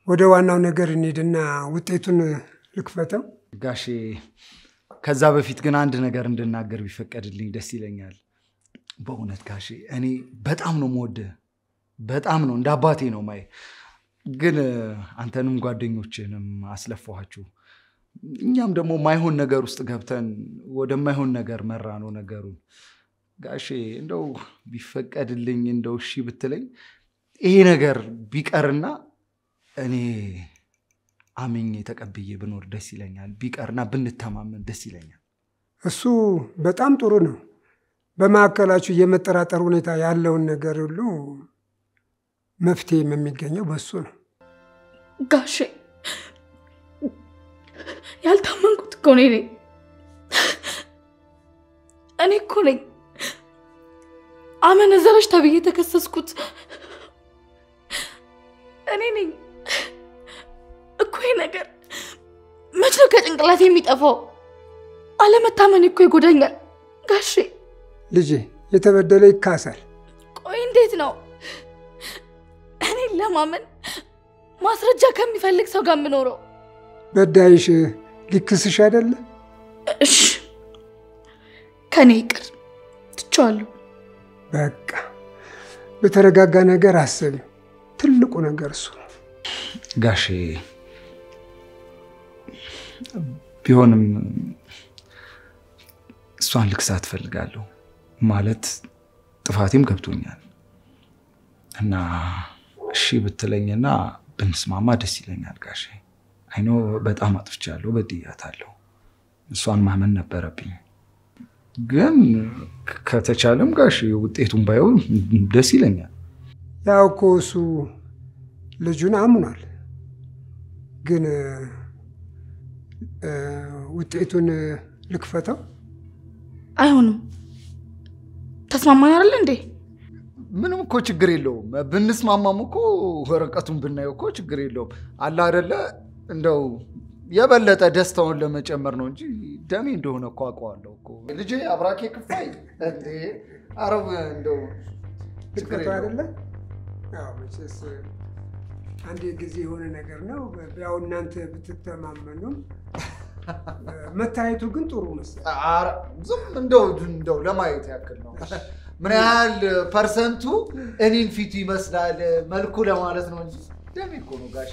ወደ ዋናው ነገር እንሂድና ውጤቱን ልክፈተው። ጋሼ ከዛ በፊት ግን አንድ ነገር እንድናገር ቢፈቀድልኝ ደስ ይለኛል። በእውነት ጋሼ እኔ በጣም ነው የምወድህ፣ በጣም ነው እንደ አባቴ ነው ማይ። ግን አንተንም ጓደኞችንም አስለፋኋችሁ። እኛም ደግሞ ማይሆን ነገር ውስጥ ገብተን ወደማይሆን ነገር መራ ነው ነገሩን። ጋሼ እንደው ቢፈቀድልኝ እንደው እሺ ብትለኝ ይሄ ነገር ቢቀርና እኔ አምኜ ተቀብዬ ብኖር ደስ ይለኛል። ቢቀርና ብንተማመን ደስ ይለኛል። እሱ በጣም ጥሩ ነው። በመካከላችሁ የመጠራጠር ሁኔታ ያለውን ነገር ሁሉ መፍትሄም የሚገኘው በሱ ነው። ጋሼ ያልታመንኩት እኮ እኔ ነኝ። እኔ እኮ ነኝ አመነዘረች ተብዬ የተከሰስኩት እኔ ነኝ እኮ። ይሄ ነገር መች ነው ከጭንቅላት የሚጠፋው? አለመታመን እኮ ይጎዳኛል ጋሼ። ልጄ የተበደለ ይካሳል። ቆይ እንዴት ነው እኔን ለማመን ማስረጃ ከሚፈልግ ሰው ጋር የምኖረው? በዳይሽ ሊክስሽ አይደለ? እሽ ከኔ ይቅር ትቼዋለሁ። በቃ በተረጋጋ ነገር አስቢ። ትልቁ ነገር እሱ ነው። ጋሼ ቢሆንም እሷን ልክሳት እፈልጋለሁ። ማለት ጥፋቴም ገብቶኛል እና እሺ ብትለኝና ብንስማማ ደስ ይለኛል ጋሼ። አይኖ በጣም አጥፍቻለሁ፣ በድያታለሁ። እሷን ማመን ነበረብኝ። ግን ከተቻለም ጋሼ ውጤቱን ባየው ደስ ይለኛል። ያው እኮ እሱ ልጁን አምኗል። ግን እ፣ ውጤቱን ልክፈተው። አይሆንም። ተስማማን አይደል እንዴ? ምንም እኮ ችግር የለውም። ብንስማማም እኮ ወረቀቱን ብናየው እኮ ችግር የለውም። አለ አይደለ እንደው የበለጠ ደስታውን ለመጨመር ነው እንጂ ደሜ እንደሆነ እኮ አውቀዋለሁ እኮ ልጄ አብራኬ ክፋይ ኧረ እንደው ችግር አይደለ? አንድ ጊዜ የሆነ ነገር ነው። ያው እናንተ ብትተማመኑም መታየቱ ግን ጥሩ መሰለኝ። ኧረ ዝም እንደው እንደው ለማየት ያክል ነው። ምን ያህል ፐርሰንቱ እኔን ፊቱ ይመስላል መልኩ ለማለት ነው እንጂ ደሜ እኮ ነው ጋሼ።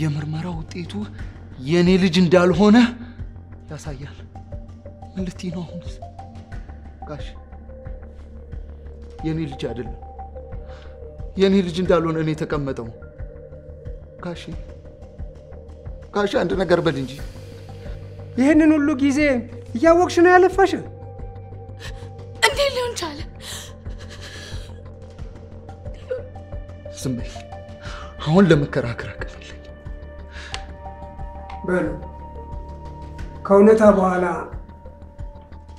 የምርመራ ውጤቱ የእኔ ልጅ እንዳልሆነ ያሳያል። ምን ልትይ ነው አሁንስ? ጋሽ የእኔ ልጅ አይደለም። የእኔ ልጅ እንዳልሆነ እኔ የተቀመጠው ጋሽ ጋሽ አንድ ነገር በል እንጂ ይህንን ሁሉ ጊዜ እያወቅሽ ነው ያለፋሽ? እንዴት ሊሆን ቻለ? ዝም በይ። አሁን ለመከራከር በሉ ከእውነታ በኋላ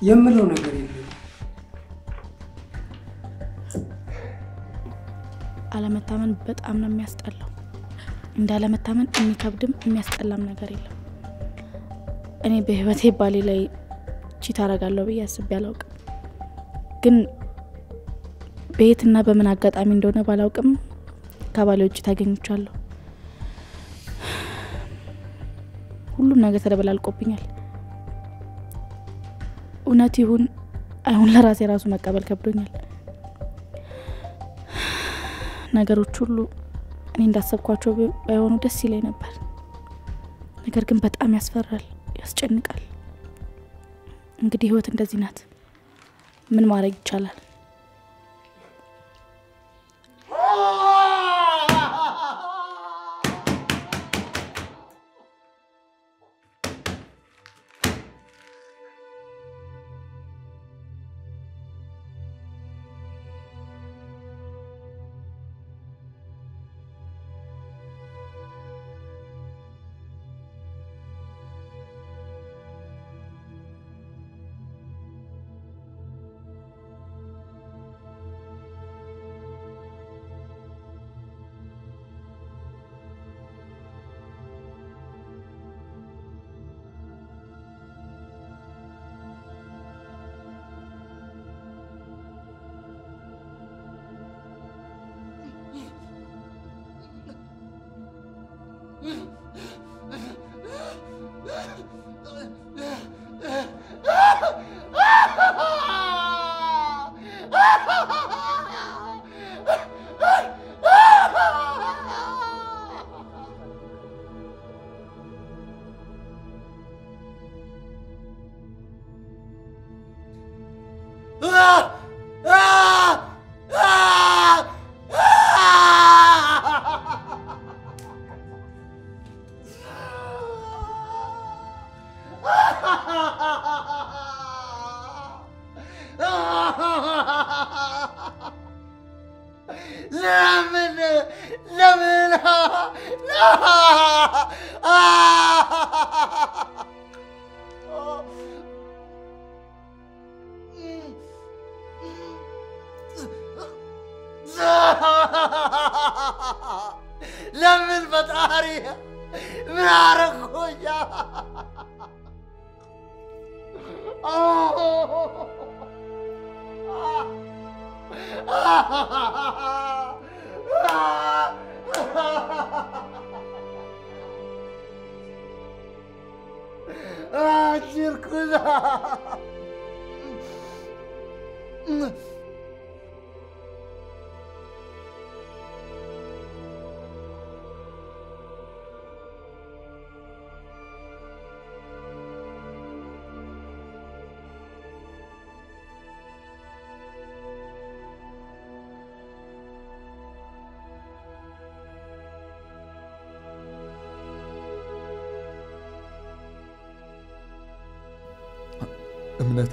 የምለው ነገር የለም። አለመታመን በጣም ነው የሚያስጠላው። እንደ አለመታመን የሚከብድም የሚያስጠላም ነገር የለም። እኔ በህይወቴ ባሌ ላይ ቺት አደርጋለሁ ብዬ አስቤ አላውቅም። ግን በየትና በምን አጋጣሚ እንደሆነ ባላውቅም ከባሌ ውጭ ታገኝቻለሁ። ነገር ተደበላልቆብኛል። እውነት ይሁን አይሁን ለራሴ ራሱ መቀበል ከብዶኛል። ነገሮች ሁሉ እኔ እንዳሰብኳቸው ባይሆኑ ደስ ይለኝ ነበር። ነገር ግን በጣም ያስፈራል፣ ያስጨንቃል። እንግዲህ ህይወት እንደዚህ ናት። ምን ማድረግ ይቻላል? አንቺ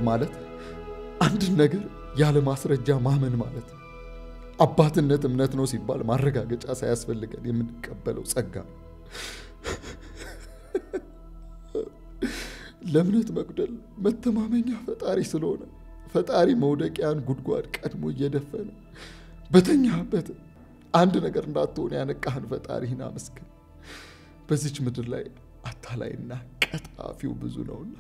ማለት አንድን ነገር ያለ ማስረጃ ማመን ማለት ነው። አባትነት እምነት ነው ሲባል ማረጋገጫ ሳያስፈልገን የምንቀበለው ጸጋ ነው። ለእምነት መጉደል መተማመኛ ፈጣሪ ስለሆነ ፈጣሪ መውደቂያን ጉድጓድ ቀድሞ እየደፈነ በተኛህበት አንድ ነገር እንዳትሆን ያነቃህን ፈጣሪህን አመስግን። በዚች ምድር ላይ አታላይና ቀጣፊው ብዙ ነውና